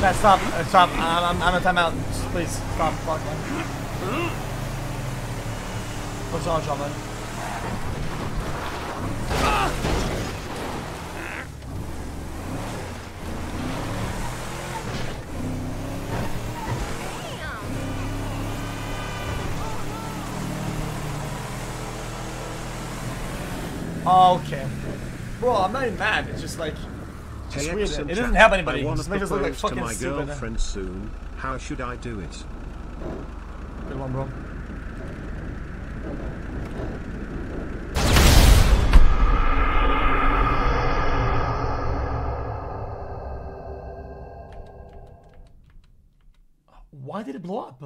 Chat, stop. Uh, stop. I'm, I'm, I'm a timeout. Please, stop. Fuck, man. What's wrong, Shaman? Okay. Bro, I'm not even mad. It's just like, Hey, weird. It doesn't help anybody. I It want just to makes us look like propose to my stupid. girlfriend soon. How should I do it? Good one, bro. Why did it blow up?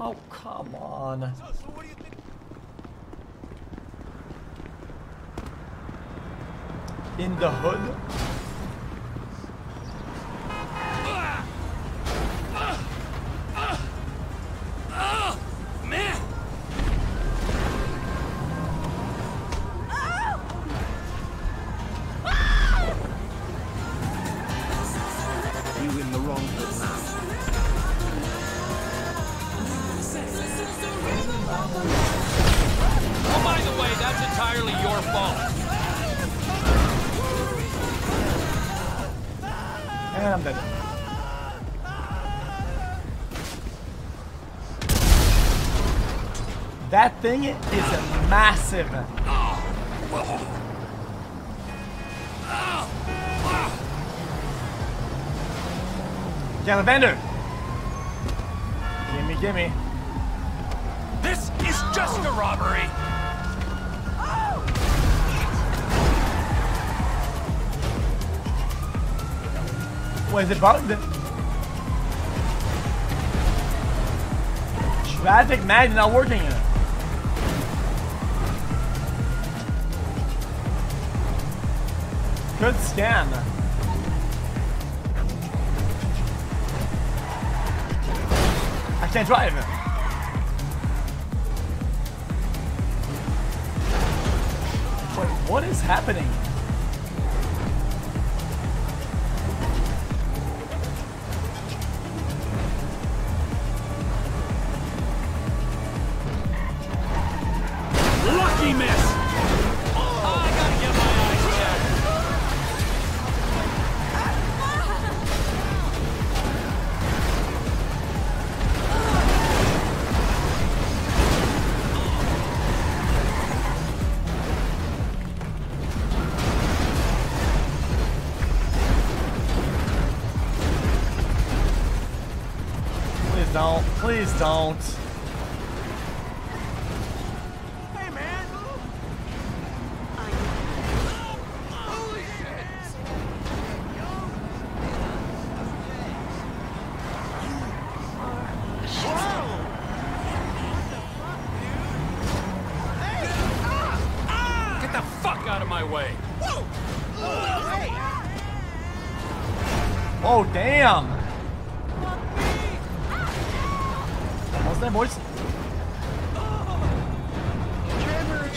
Oh, come on. In the hood? Thing is massive. Gamma Bender. Gimme, gimme. This is just a robbery. Wait, is it bugged? Traffic mag not working. Scan. I can't drive. What is happening?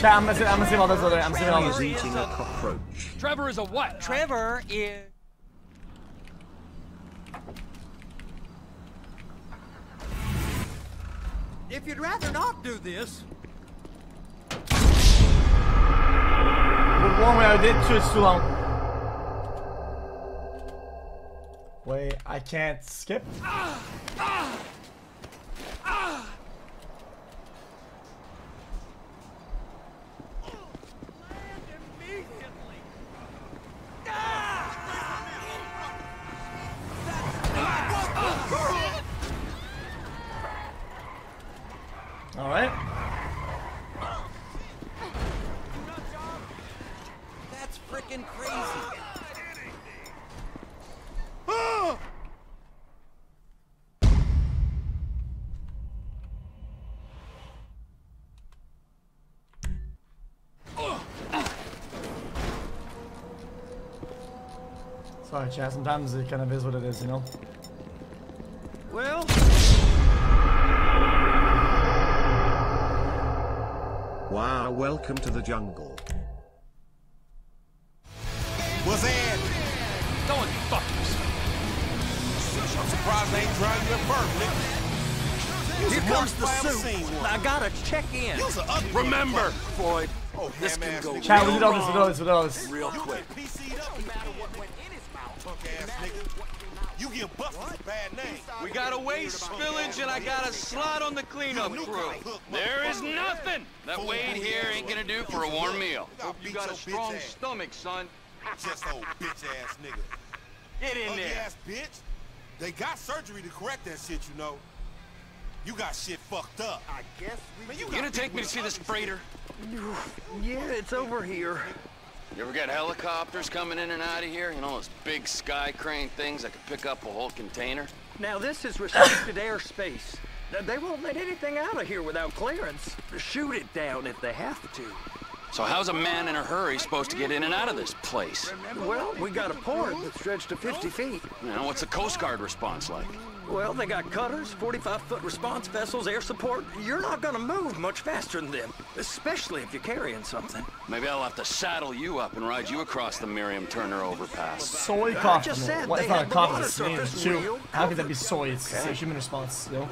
Chat, I'm gonna see, I'm gonna see all this other. I'm seeing all this. Trevor's eating a cockroach. Trevor is a what? Trevor is. If you'd rather not do this, The one way I did too is too long. Wait, I can't skip. All right. that's freaking crazy. Sorry, chat. Sometimes it kind of is what it is, you know. Well, Wow, welcome to the jungle. What's that? Go and fuck yourself. I'm surprised they ain't trying you at birth, here comes the suit. I gotta check in. You was an ugly Remember, motherfucker. Floyd, Oh, this can go. Chat, we real did all this, we did all wrong this, we did all this. real You quick. Get PC'd up, no matter what went in his mouth. Punk ass nigga. You get busted, a bad name. We got a waste spillage and I got a slot on the cleanup crew. There is nothing that Wade here ain't gonna do for a warm meal. Hope you got a strong stomach, son. Just old bitch ass nigga. Get in there. ass bitch. They got surgery to correct that shit, you know. You got shit fucked up. I guess we. You gonna take me to see this freighter? Yeah, it's over here. You ever got helicopters coming in and out of here? You know, those big sky crane things that could pick up a whole container? Now this is restricted airspace. They won't let anything out of here without clearance. Shoot it down if they have to. So how's a man in a hurry supposed to get in and out of this place? Well, we got a port that stretched to 50 feet. You know, what's the Coast Guard response like? Well, they got cutters, 45-foot response vessels, air support. You're not gonna move much faster than them, especially if you're carrying something. Maybe I'll have to saddle you up and ride you across the Miriam Turner overpass. Soy I coffee. just said What, they it's not a have the coffee, water it's mean, surface chew. How could that be soy? It's a human response, yo.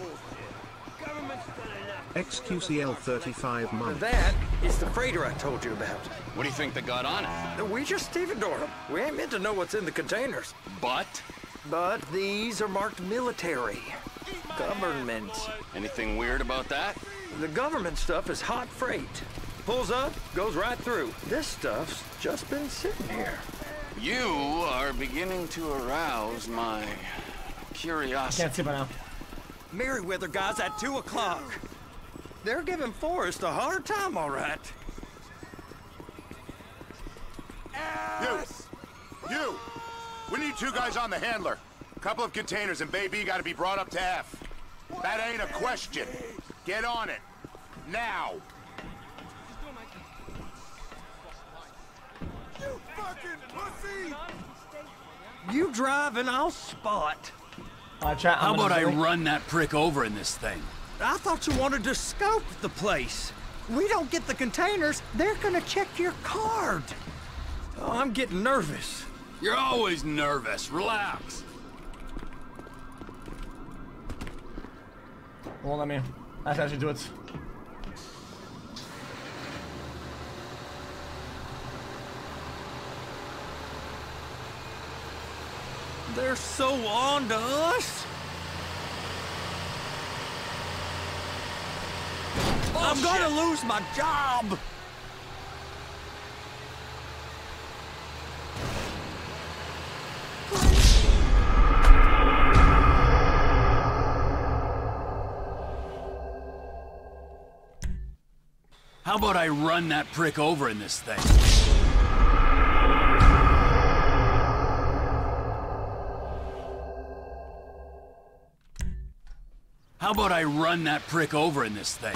XQCL 35 months. That is the freighter I told you about. What do you think they got on it? We just stevedored them. We ain't meant to know what's in the containers. But? But these are marked military. Government. Anything weird about that? The government stuff is hot freight. Pulls up, goes right through. This stuff's just been sitting here. You are beginning to arouse my curiosity. Can't see by now. Merryweather guys at 2 o'clock. They're giving Forrest a hard time, all right. You! You! We need two guys on the handler. A couple of containers and Baby gotta be brought up to F. That ain't a question. Get on it. Now! You fucking pussy! You drive and I'll spot. Chat, How about I run that prick over in this thing? I thought you wanted to scope the place. We don't get the containers, they're gonna check your card. Oh, I'm getting nervous. You're always nervous. Relax. Won't let me. I have to actually do it. They're so on to us. Oh, I'm gonna lose my job. How about I run that prick over in this thing? How about I run that prick over in this thing?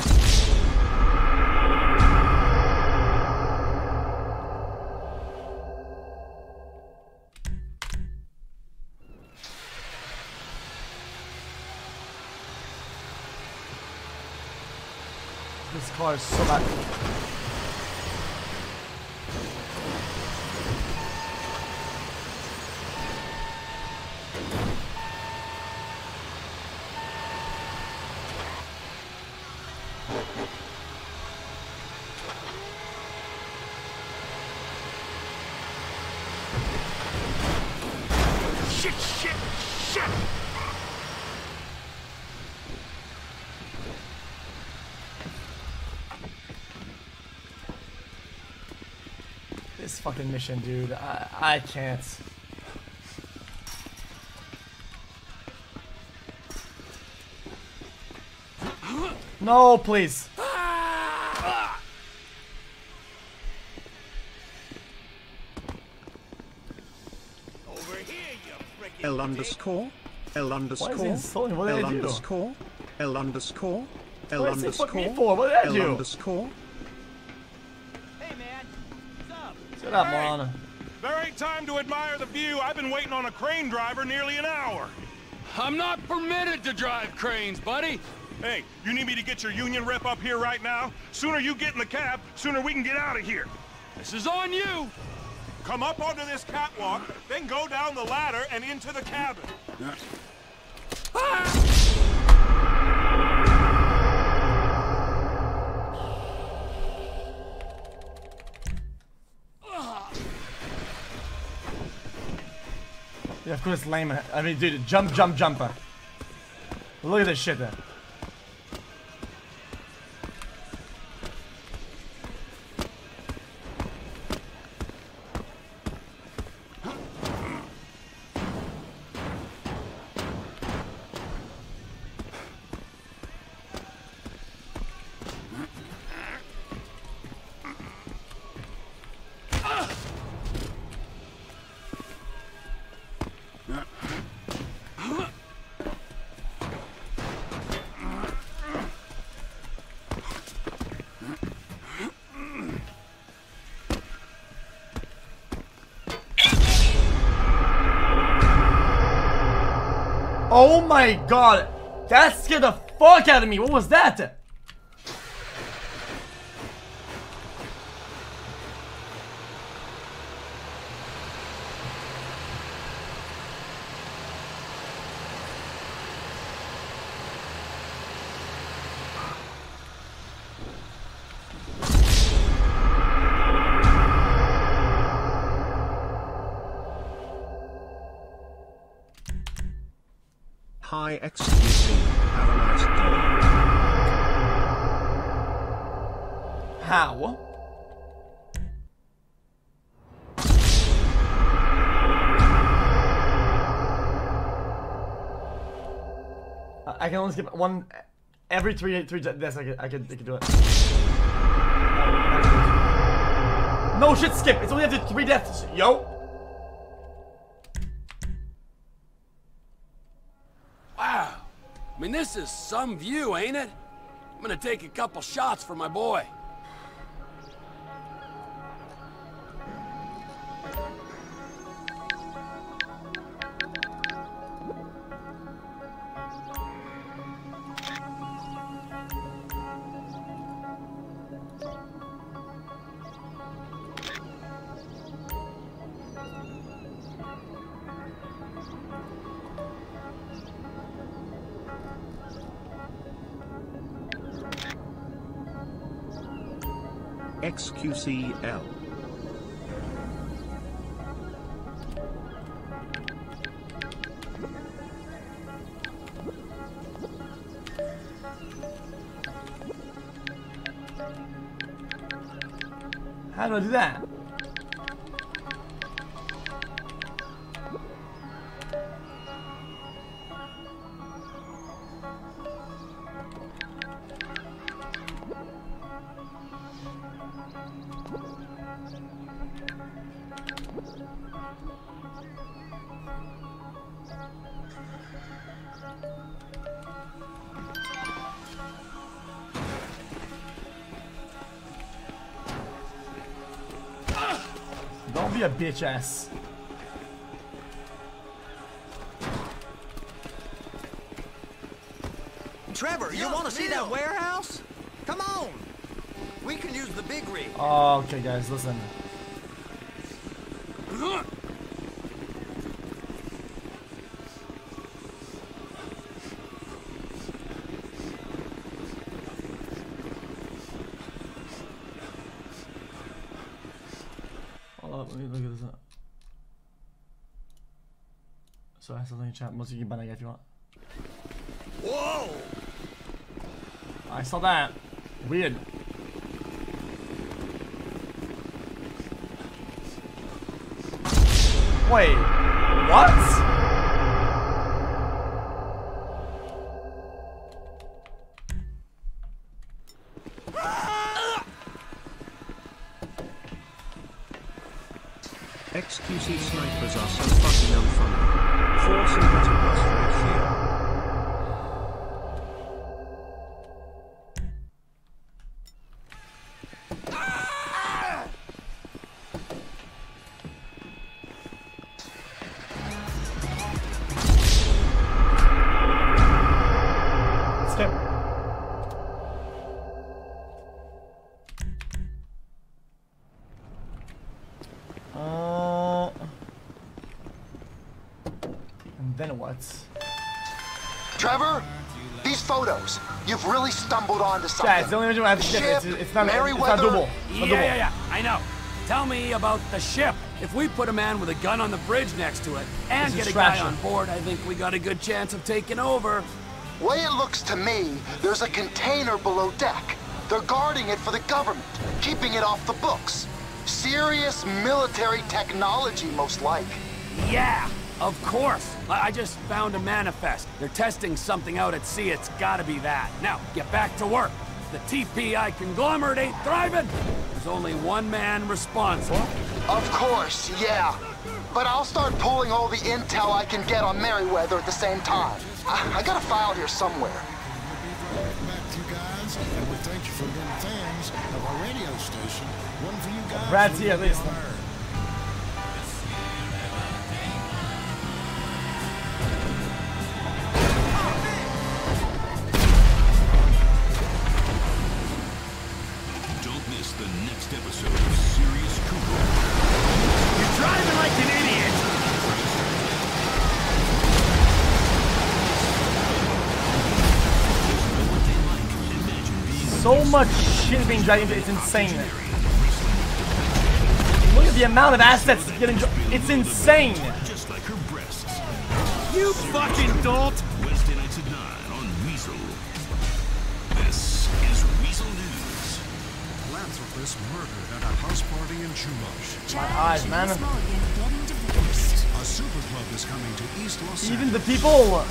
This car is so bad. Shit, shit! This fucking mission, dude. I, I can't. No, please. Underscore, L underscore, insulting? What did L I do? underscore, L underscore, L What is he fucking me underscore, for? What did I L do? underscore. Shut up, Moana. There ain't time to admire the view. I've been waiting on a crane driver nearly an hour. I'm not permitted to drive cranes, buddy. Hey, you need me to get your union rep up here right now? Sooner you get in the cab, sooner we can get out of here. This is on you. Come up onto this catwalk, then go down the ladder and into the cabin. Yeah, of course, lame. I mean, dude, jump, jump, jumper. Look at this shit there. My god. That scared the fuck out of me. What was that? Can only skip one every three three deaths. I could I could I could do it. No shit, skip. It's only after three deaths. Yo. Wow. I mean, this is some view, ain't it? I'm gonna take a couple shots for my boy. Bitch ass. Trevor, you want to see that warehouse? Come on. We can use the big rig. Oh, okay, guys, listen. Hold up, let me look at this. So I have something in chat. Most you can that if you want. Whoa! I saw that. Weird. Wait, what? And what? Trevor, these photos, you've really stumbled onto something. Yeah, it's the only reason why I have to skip. It's, it's not. It's not Merryweather- doable. It's Yeah, not yeah, doable. yeah, I know. Tell me about the ship. If we put a man with a gun on the bridge next to it and This get is a guy on board, I think we got a good chance of taking over. Way it looks to me, there's a container below deck. They're guarding it for the government, keeping it off the books. Serious military technology, most like. Yeah, of course. I I just found a manifest. They're testing something out at sea. It's gotta be that. Now, get back to work. The TPI conglomerate ain't thriving. There's only one man responsible. Of course, yeah. But I'll start pulling all the intel I can get on Merryweather at the same time. I, I got a file here somewhere. And we thank you for being fans of our radio station. One for you guys. Brad's here, at so much shit being dragged into. It's insane. Look at the amount of assets getting. It's insane. Just like her breasts. You fucking dolt! Wednesday nights at 9 on Weazel. This is Weazel News. Philanthropist murdered at a house party in Chumash. My eyes, man. A super club is coming to East Los Even the Angeles. people.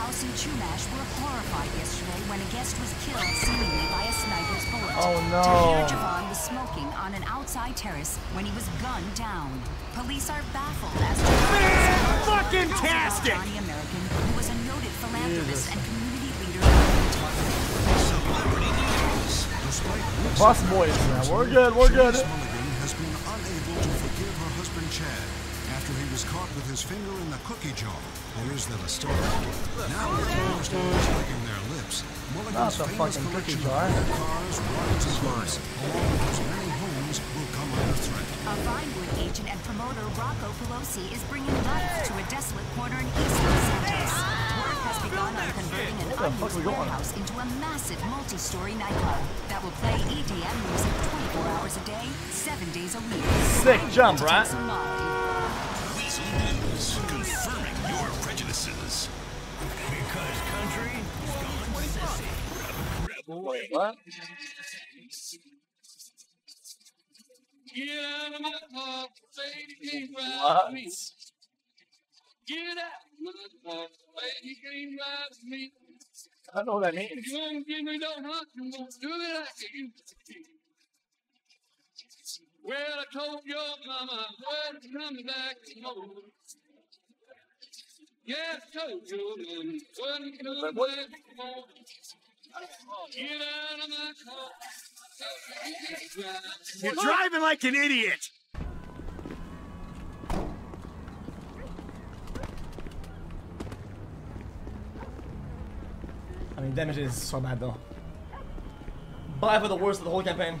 Partygoers at a house in Chumash were horrified yesterday when a guest was killed seemingly by a sniper's bullet. Oh, no. Tahir Javan was smoking on an outside terrace when he was gunned down. Police are baffled as to fucking tastic! Johnny American, who was a noted philanthropist Jesus. and community leader. Despite Boss boys, man. We're good. We're good. Joyce Mulligan has been unable to forgive her husband Chad after he was caught with his finger in the cookie jar. Or is that a story? Now with tourists always licking their lips, Not Mulligan's the fucking cookie collection jar. cars, rides, and boats, along with his many homes, will come under threat. A Vinewood agent and promoter Rocco Pelosi is bringing life to a desolate corner in East Los Angeles. Work has begun on converting an Where the fuck unused warehouse into a massive multi-story nightclub that will play EDM music 24 hours a day, 7 days a week. Sick jump, To right? Prejudices. Because country is gone sissy. Rebel What? Get out of my car, baby, ride What? me. Get out of my car, baby, can't ride me. I don't know what that means. You won't give me no hunt, you won't do it like you. Well, I told your mama, well, it's coming back tomorrow. Yeah, I told your mama, well, it's coming. Get out of my car. You're driving like an idiot! I mean, damage is so bad though. Buy for the worst of the whole campaign.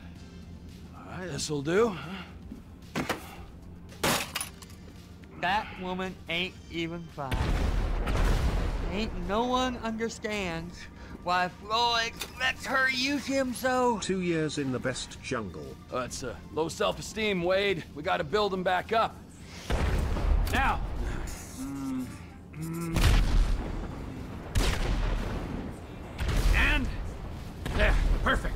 All right, this'll do. That woman ain't even five. Ain't no one understands why Floyd lets her use him so. Two years in the best jungle. Oh, that's uh, low self-esteem, Wade. We got to build him back up. Now. Mm, mm. And there, perfect.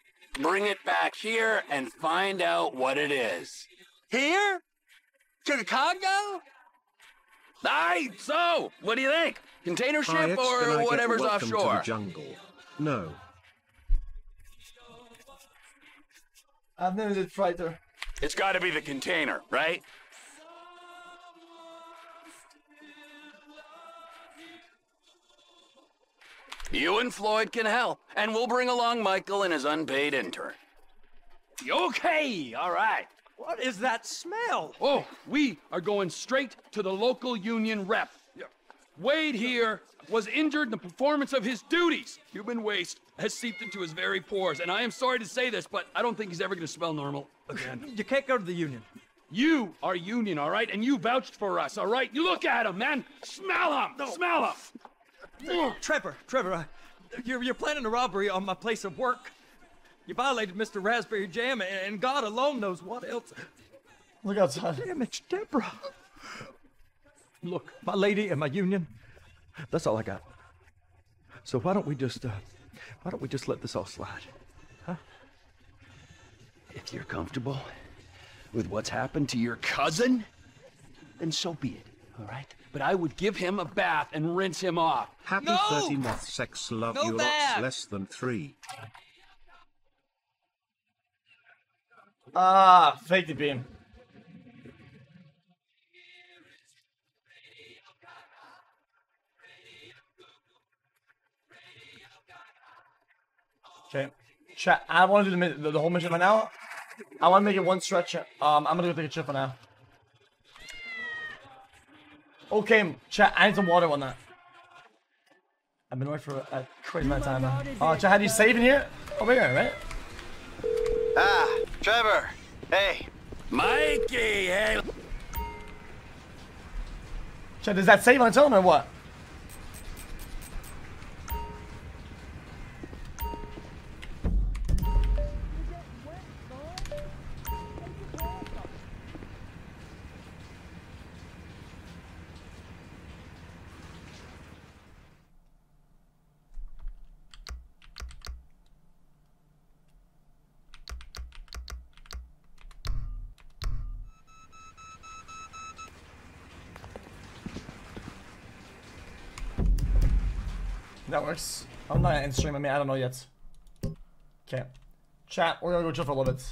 bring it back here, and find out what it is. Here? To the Congo? Aye, so, what do you think? Container Hi, ship X, can I or get whatever's welcome to offshore? the jungle. No. I've never did fighter. It's gotta be the container, right? You and Floyd can help, and we'll bring along Michael and his unpaid intern. Okay, all right. What is that smell? Oh, we are going straight to the local union rep. Wade here was injured in the performance of his duties. Human waste has seeped into his very pores, and I am sorry to say this, but I don't think he's ever gonna smell normal again. You can't go to the union. You are union, all right? And you vouched for us, all right? You look at him, man. Smell him. Smell him. Trevor, Trevor, uh, you're, you're planning a robbery on my place of work. You violated Mr. Raspberry Jam, and- and God alone knows what else. Look outside. Damn, it's Deborah. Look, my lady and my union, that's all I got. So why don't we just, uh, why don't we just let this all slide? Huh? If you're comfortable with what's happened to your cousin, then so be it, all right? But I would give him a bath and rinse him off. Happy No! 30 moth sex love No you lots less than 3. Ah, fake the beam. Okay. Chat, I want to do the, the, the whole mission right now. I want to make it one stretch. Um, I'm gonna go take a shit for now. Okay, chat, I need some water on that. I've been away for a, a crazy amount of time now. Oh, chat, how do you save in here? Over here, right? Ah, Trevor. Hey. Mikey, hey. Chat, does that save on its own or what? I'm not in stream. I mean, I don't know yet. Okay. Chat, we're gonna go chill for a little bit.